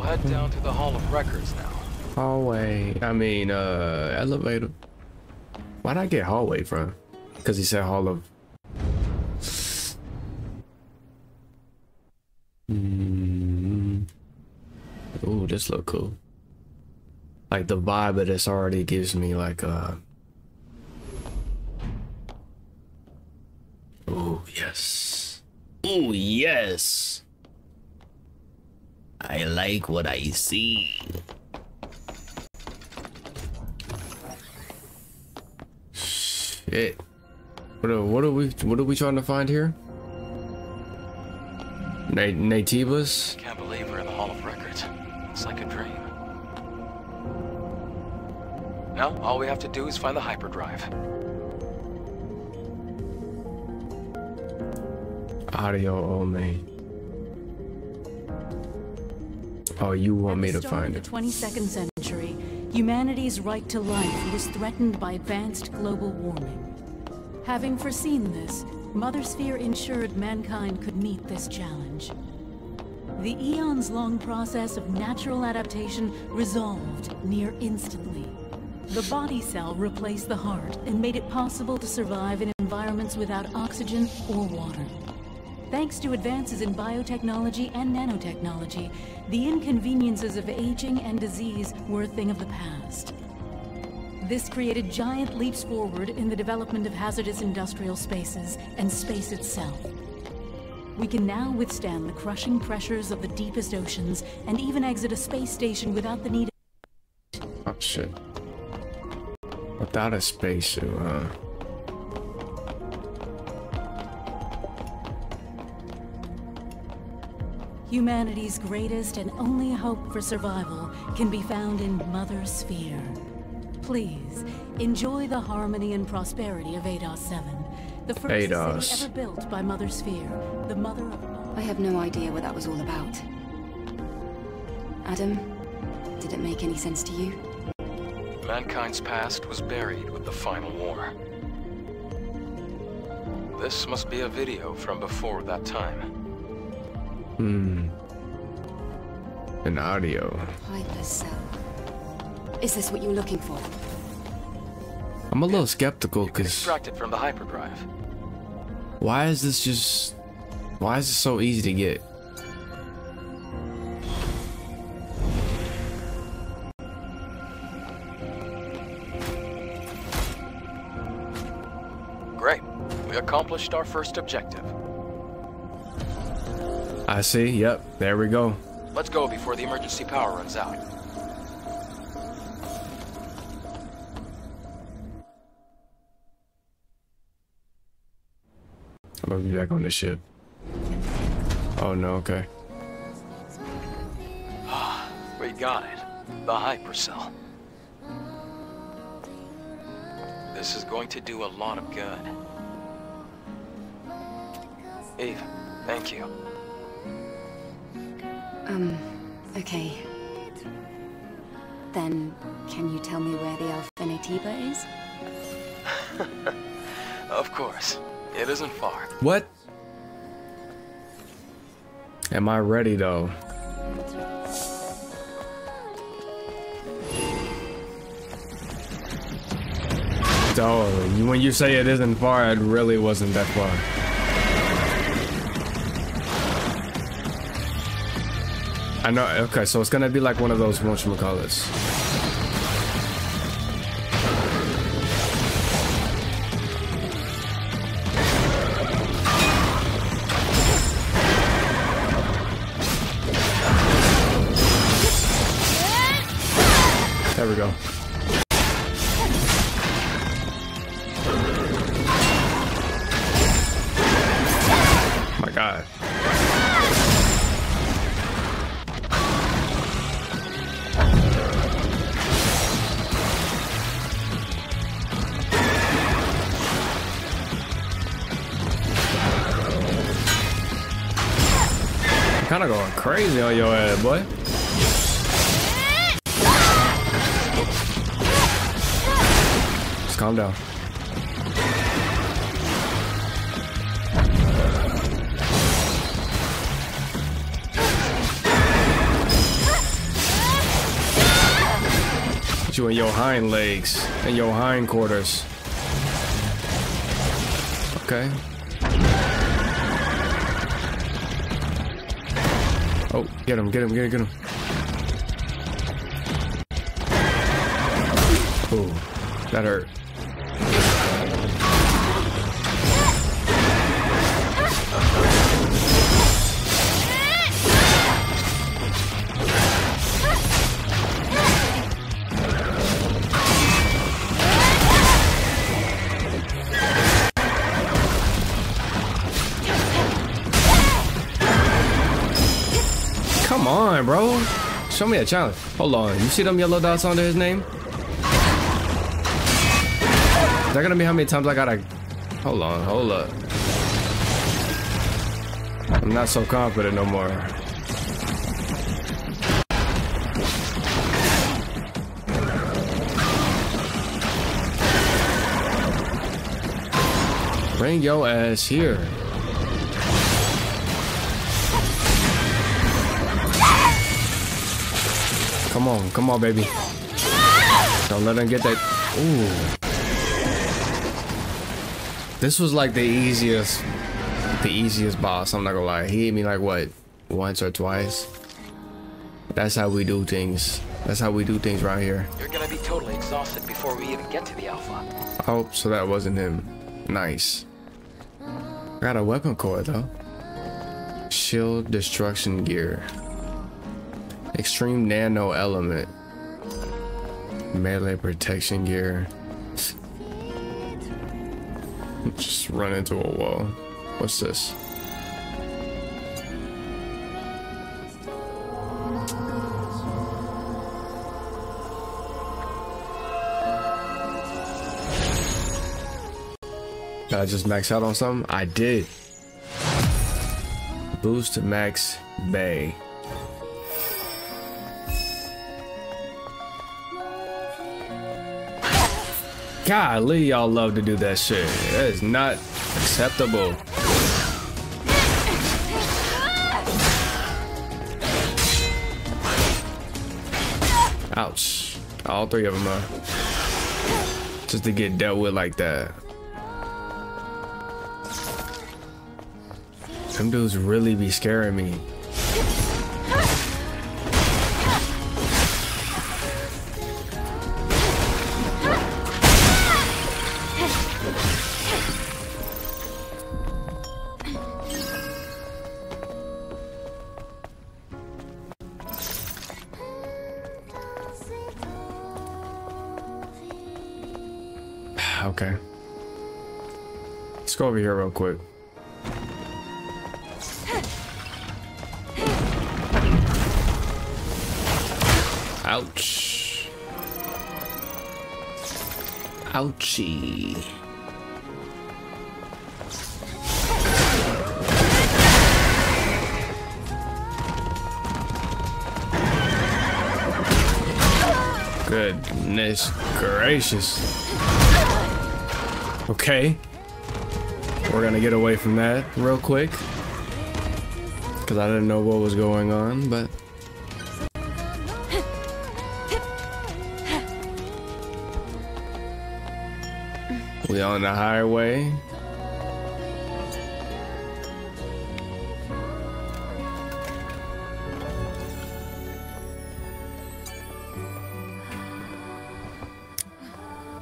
Head down to the Hall of Records now. Hallway. I mean, uh, elevator. Why'd I get hallway from? Because he said hall of. Mm. Ooh, this look cool. Like the vibe of this already gives me like uh Oh yes. Oh yes. I like what I see. Shit. What are, what are we what are we trying to find here? Na Naytibas? Can't believe we're in the Hall of Records. It's like a dream. Now, all we have to do is find the hyperdrive. Audio only. Oh, you want me to At the start find it? the 22nd century, humanity's right to life was threatened by advanced global warming. Having foreseen this, Mother Sphere ensured mankind could meet this challenge. The eons-long process of natural adaptation resolved near instantly. The body cell replaced the heart and made it possible to survive in environments without oxygen or water. Thanks to advances in biotechnology and nanotechnology, the inconveniences of aging and disease were a thing of the past. This created giant leaps forward in the development of hazardous industrial spaces and space itself. We can now withstand the crushing pressures of the deepest oceans and even exit a space station without the need Oh shit. Without a spacesuit, huh? Humanity's greatest and only hope for survival can be found in Mother Sphere. Please, enjoy the harmony and prosperity of Eidos 7, the first Eidos. city ever built by Mother Sphere, the mother of. I have no idea what that was all about. Adam, did it make any sense to you? Mankind's past was buried with the final war. This must be a video from before that time. Hmm. An audio. Hyper cell. Is this what you're looking for? I'm a little skeptical because extract it from the hyperdrive. why is this just. Why is it so easy to get? Great. We accomplished our first objective. I see. Yep. There we go. Let's go before the emergency power runs out. I'm gonna be back on the ship. Oh no. Okay. [SIGHS] We got it. The hypercell. This is going to do a lot of good. Eve, thank you. Um, okay. Then, can you tell me where the Alpha Naytiba is? [LAUGHS] Of course. It isn't far. What? Am I ready though? So, when you say it isn't far, it really wasn't that far. I know, okay, so it's gonna be like one of those whatchamacallits. There we go. Your hind legs and your hind quarters. Okay. Oh, get him, get him, get him, get him. Ooh, that hurt. Come on, bro. Show me a challenge. Hold on. You see them yellow dots under his name? Is that gonna be how many times I gotta... Hold on, hold up. I'm not so confident no more. Bring your ass here. Come on, come on, baby. Don't let him get that. Ooh. This was like the easiest, the easiest boss. I'm not gonna lie. He hit me like what, once or twice. That's how we do things. That's how we do things right here. You're gonna be totally exhausted before we even get to the Alpha. Oh, so that wasn't him. Nice. Got a weapon core though. Shield destruction gear. Extreme nano element. Melee protection gear. Just run into a wall. What's this? Did I just max out on something? I did. Boost max bay. Golly, y'all love to do that shit. That is not acceptable. Ouch. All three of them are. Just to get dealt with like that. Them dudes really be scaring me. Go over here real quick. Ouch. Ouchie. Goodness gracious. Okay. We're gonna get away from that real quick. Because I didn't know what was going on, but. We on the highway.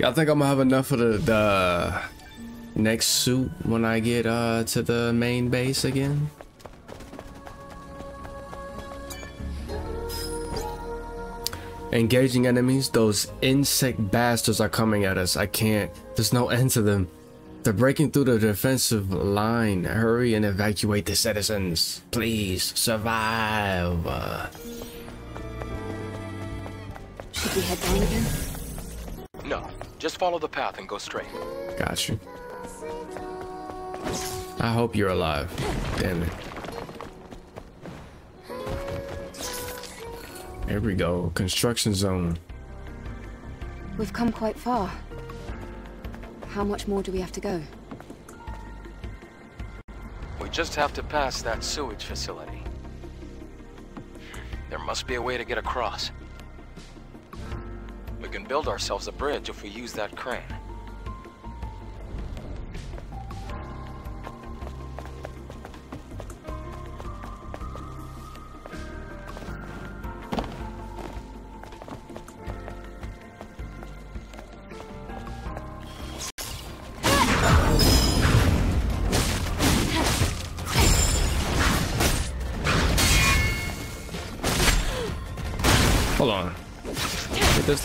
Y'all think I'm gonna have enough of the, the next suit when I get uh to the main base again? Engaging enemies, those insect bastards are coming at us. I can't. There's no end to them. They're breaking through the defensive line. Hurry and evacuate the citizens. Please survive. Should we head down again? No, just follow the path and go straight. got you. I hope you're alive. Damn it. Here we go. Construction zone. We've come quite far. How much more do we have to go? We just have to pass that sewage facility. There must be a way to get across. We can build ourselves a bridge if we use that crane.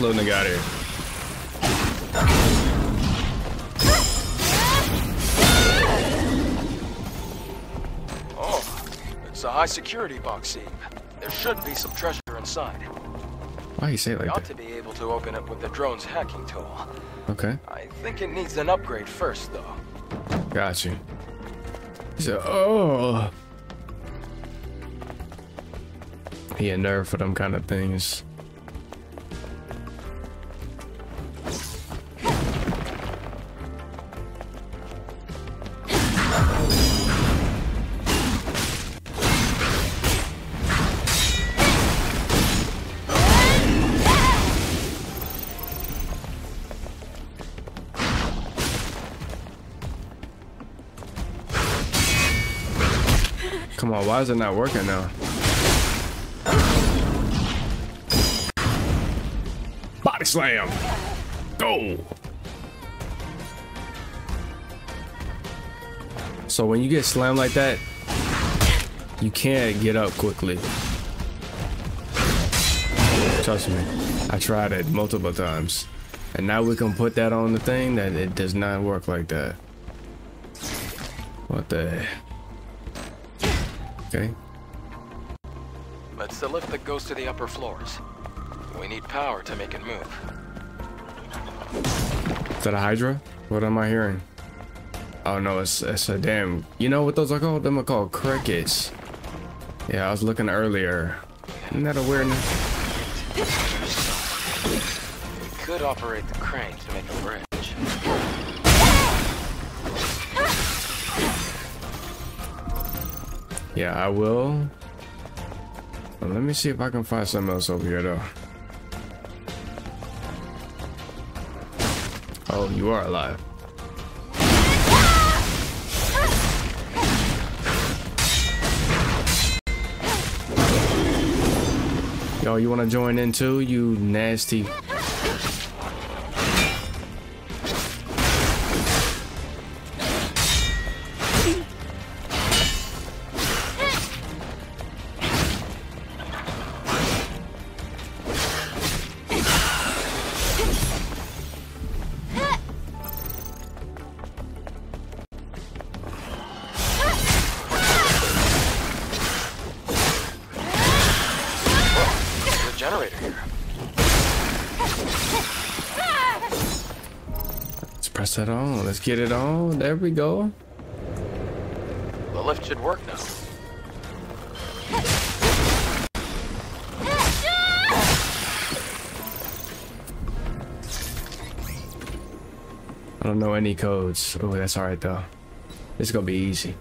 Get this little nigga out of here. Oh, it's a high security box, Eve. There should be some treasure inside. Why you say it like ought to be able to open it with the drone's hacking tool. Okay, I think it needs an upgrade first, though. got you. He said, oh. He a nerd for them kind of things. Come on, why is it not working now? Body slam! Go! So when you get slammed like that, you can't get up quickly. Trust me, I tried it multiple times. And now we can put that on the thing that it does not work like that. What the? Okay. It's the lift that goes to the upper floors. We need power to make it move. Is that a Hydra? What am I hearing? Oh no, it's it's a damn. You know what those are called? Them are called crickets. Yeah, I was looking earlier. Isn't that a weird? We could operate the crane to make a bridge. Yeah, I will. But let me see if I can find something else over here though. Oh, you are alive. Yo, you wanna join in too, you nasty get it on. There we go. The lift should work now. I don't know any codes. Oh, that's all right though. This is gonna be easy.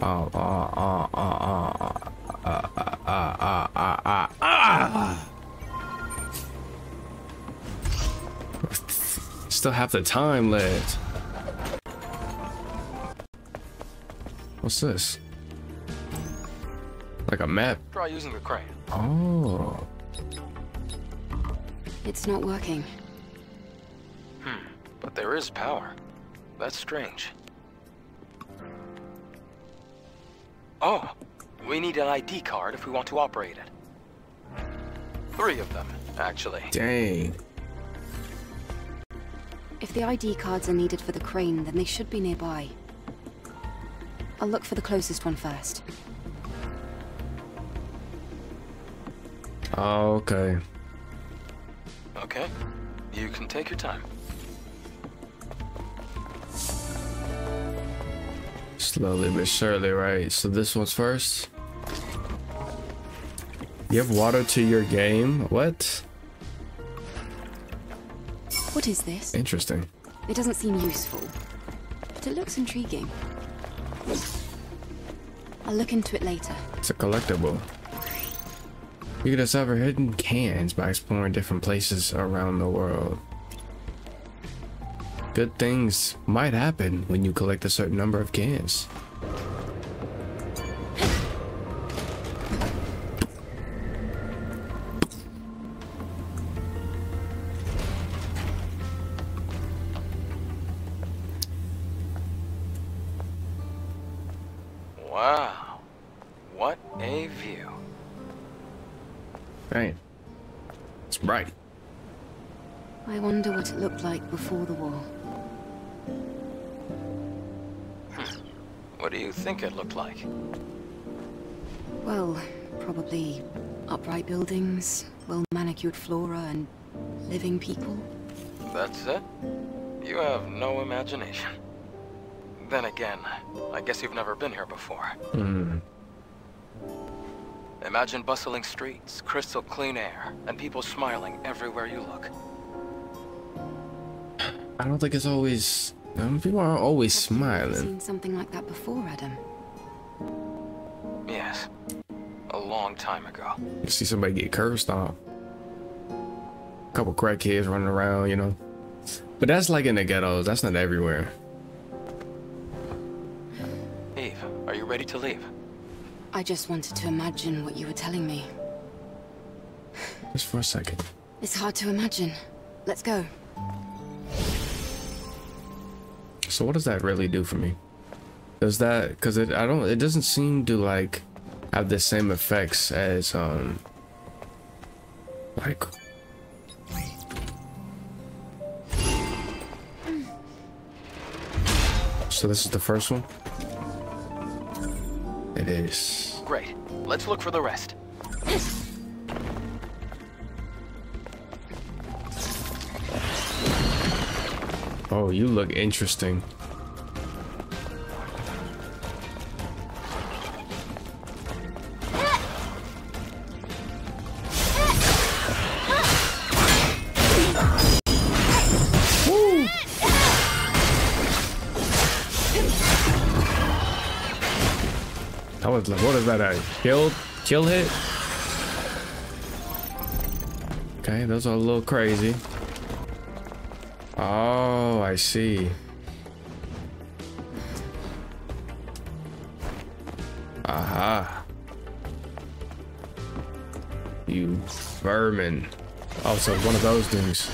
Oh, uh, uh, uh, uh, uh, uh, uh, uh, uh, uh, uh. Still have the time left. What's this? Like a map? Try using the crane. Oh, It's not working. Hmm, but there is power. That's strange. Oh, we need an ID card if we want to operate it. Three of them, actually. dang. If the ID cards are needed for the crane, then they should be nearby. I'll look for the closest one first. Ah, okay. Okay, you can take your time. Slowly but surely, right? So this one's first. You have water to your game? What? What is this? Interesting. It doesn't seem useful, but it looks intriguing. I'll look into it later. It's a collectible. You can discover hidden cans by exploring different places around the world. Good things might happen when you collect a certain number of cans. Looked like? Well, probably upright buildings, well-manicured flora, and living people. That's it? You have no imagination. Then again, I guess you've never been here before. Hmm. Imagine bustling streets, crystal clean air, and people smiling everywhere you look. I don't think it's always. Um, people aren't always Have you ever smiling. Seen something like that before, Adam? Yes. A long time ago. You see somebody get cursed on. A couple crackheads running around, you know. But that's like in the ghettos. That's not everywhere. Eve, are you ready to leave? I just wanted to imagine what you were telling me. Just for a second. It's hard to imagine. Let's go. So what does that really do for me? Does that because it I don't it doesn't seem to like have the same effects as um like So this is the first one? It is. Great. Let's look for the rest. Oh, you look interesting. What is that? A kill, kill hit? Okay, those are a little crazy. Oh, I see. Aha. You vermin. Oh, so one of those things.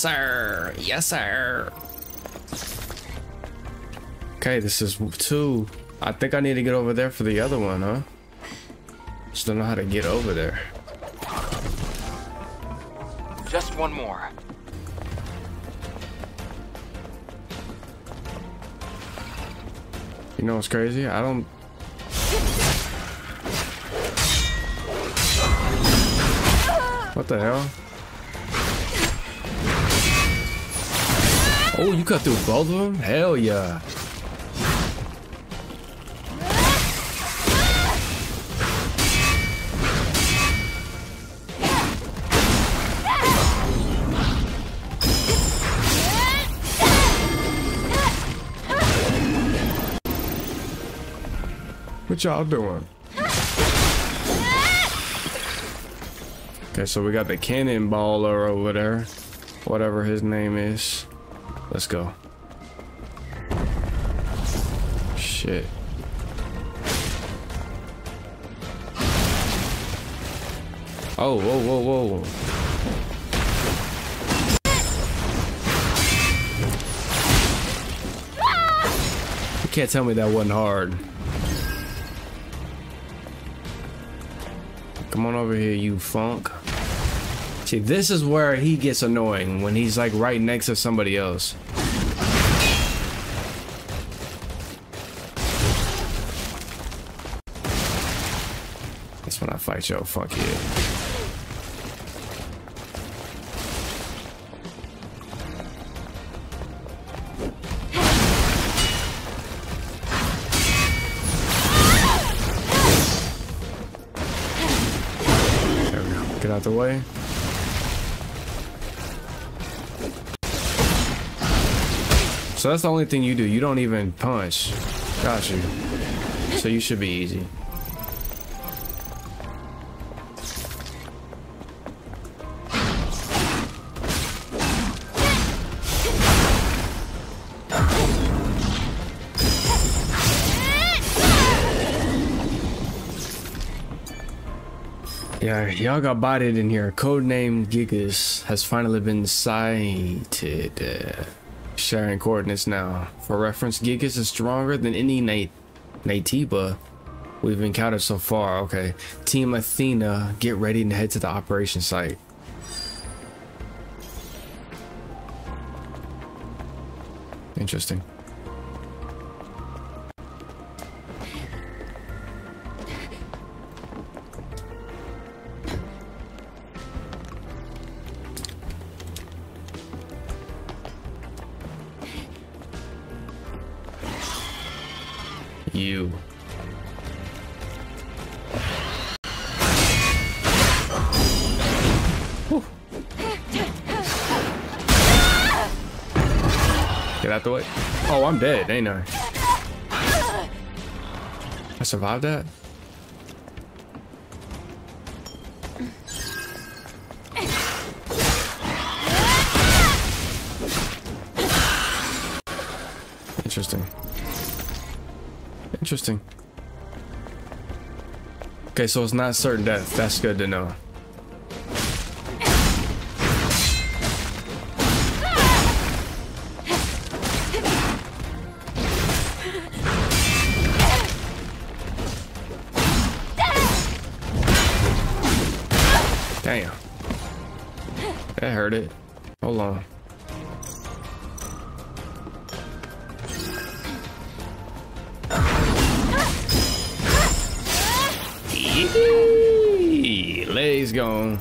Yes, sir. Yes, sir. Okay, this is two. I think I need to get over there for the other one, huh? Just don't know how to get over there. Just one more. You know what's crazy? I don't. What the hell? Oh, you cut through both of them? Hell yeah. What y'all doing? Okay, so we got the cannonballer over there. Whatever his name is. Let's go. Shit. Oh, whoa, whoa, whoa. whoa. You can't tell me that wasn't hard. Come on over here, you funk. See, this is where he gets annoying when he's like right next to somebody else. fight your funky There we go. Get out the way. So that's the only thing you do. You don't even punch. Got you. So you should be easy. Y'all got bodied in here. Codename Gigas has finally been sighted. Sharing coordinates now. For reference, Gigas is stronger than any Nate Naytiba we've encountered so far. Okay. Team Athena, get ready and head to the operation site. Interesting. Ain't I? I survived that? Interesting. Interesting. Okay, so it's not certain death. That's good to know. It. Hold on. Yee! Legs gone.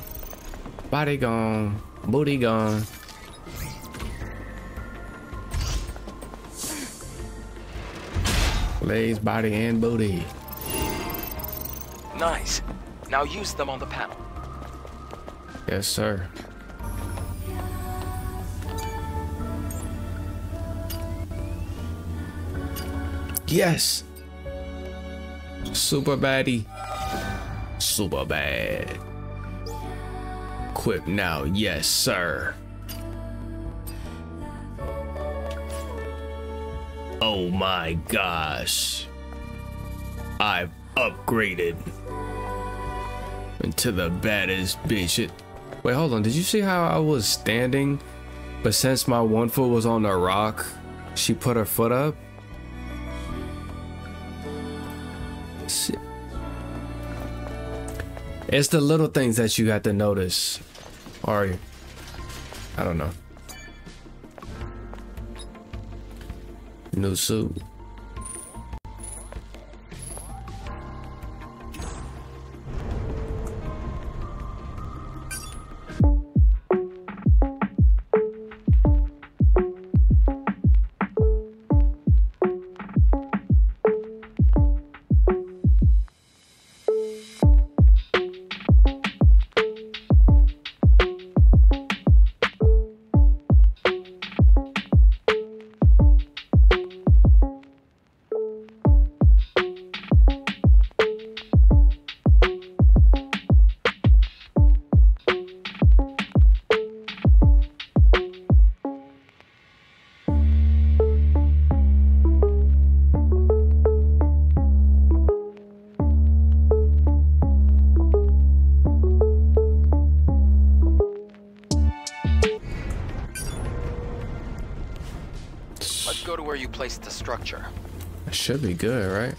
Body gone. Booty gone. Legs, body, and booty. Nice. Now use them on the panel. Yes, sir. Yes. Super baddie. Super bad. Equip now. Yes, sir. Oh my gosh. I've upgraded into the baddest bitch. It Wait, hold on. Did you see how I was standing? But since my one foot was on the rock, she put her foot up? It's the little things that you got to notice. Or, I don't know. New suit. Good, right?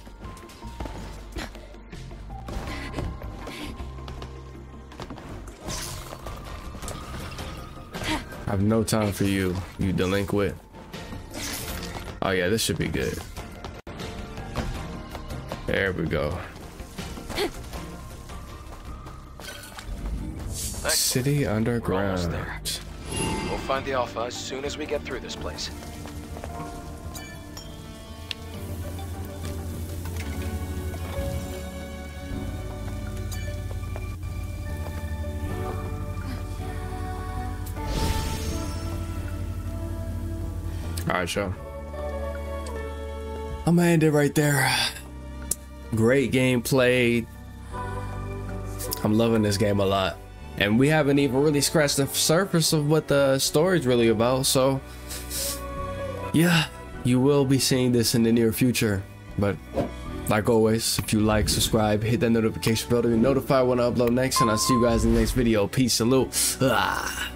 I have no time for you, you delinquent. Oh yeah, this should be good. There we go. City Underground. there. We'll find the Alpha as soon as we get through this place. All right, y'all. I'm gonna end it right there. Great gameplay. I'm loving this game a lot. And we haven't even really scratched the surface of what the story's really about. So, yeah, you will be seeing this in the near future. But like always, if you like, subscribe, hit that notification bell to be notified when I upload next. And I'll see you guys in the next video. Peace, salute. Ah.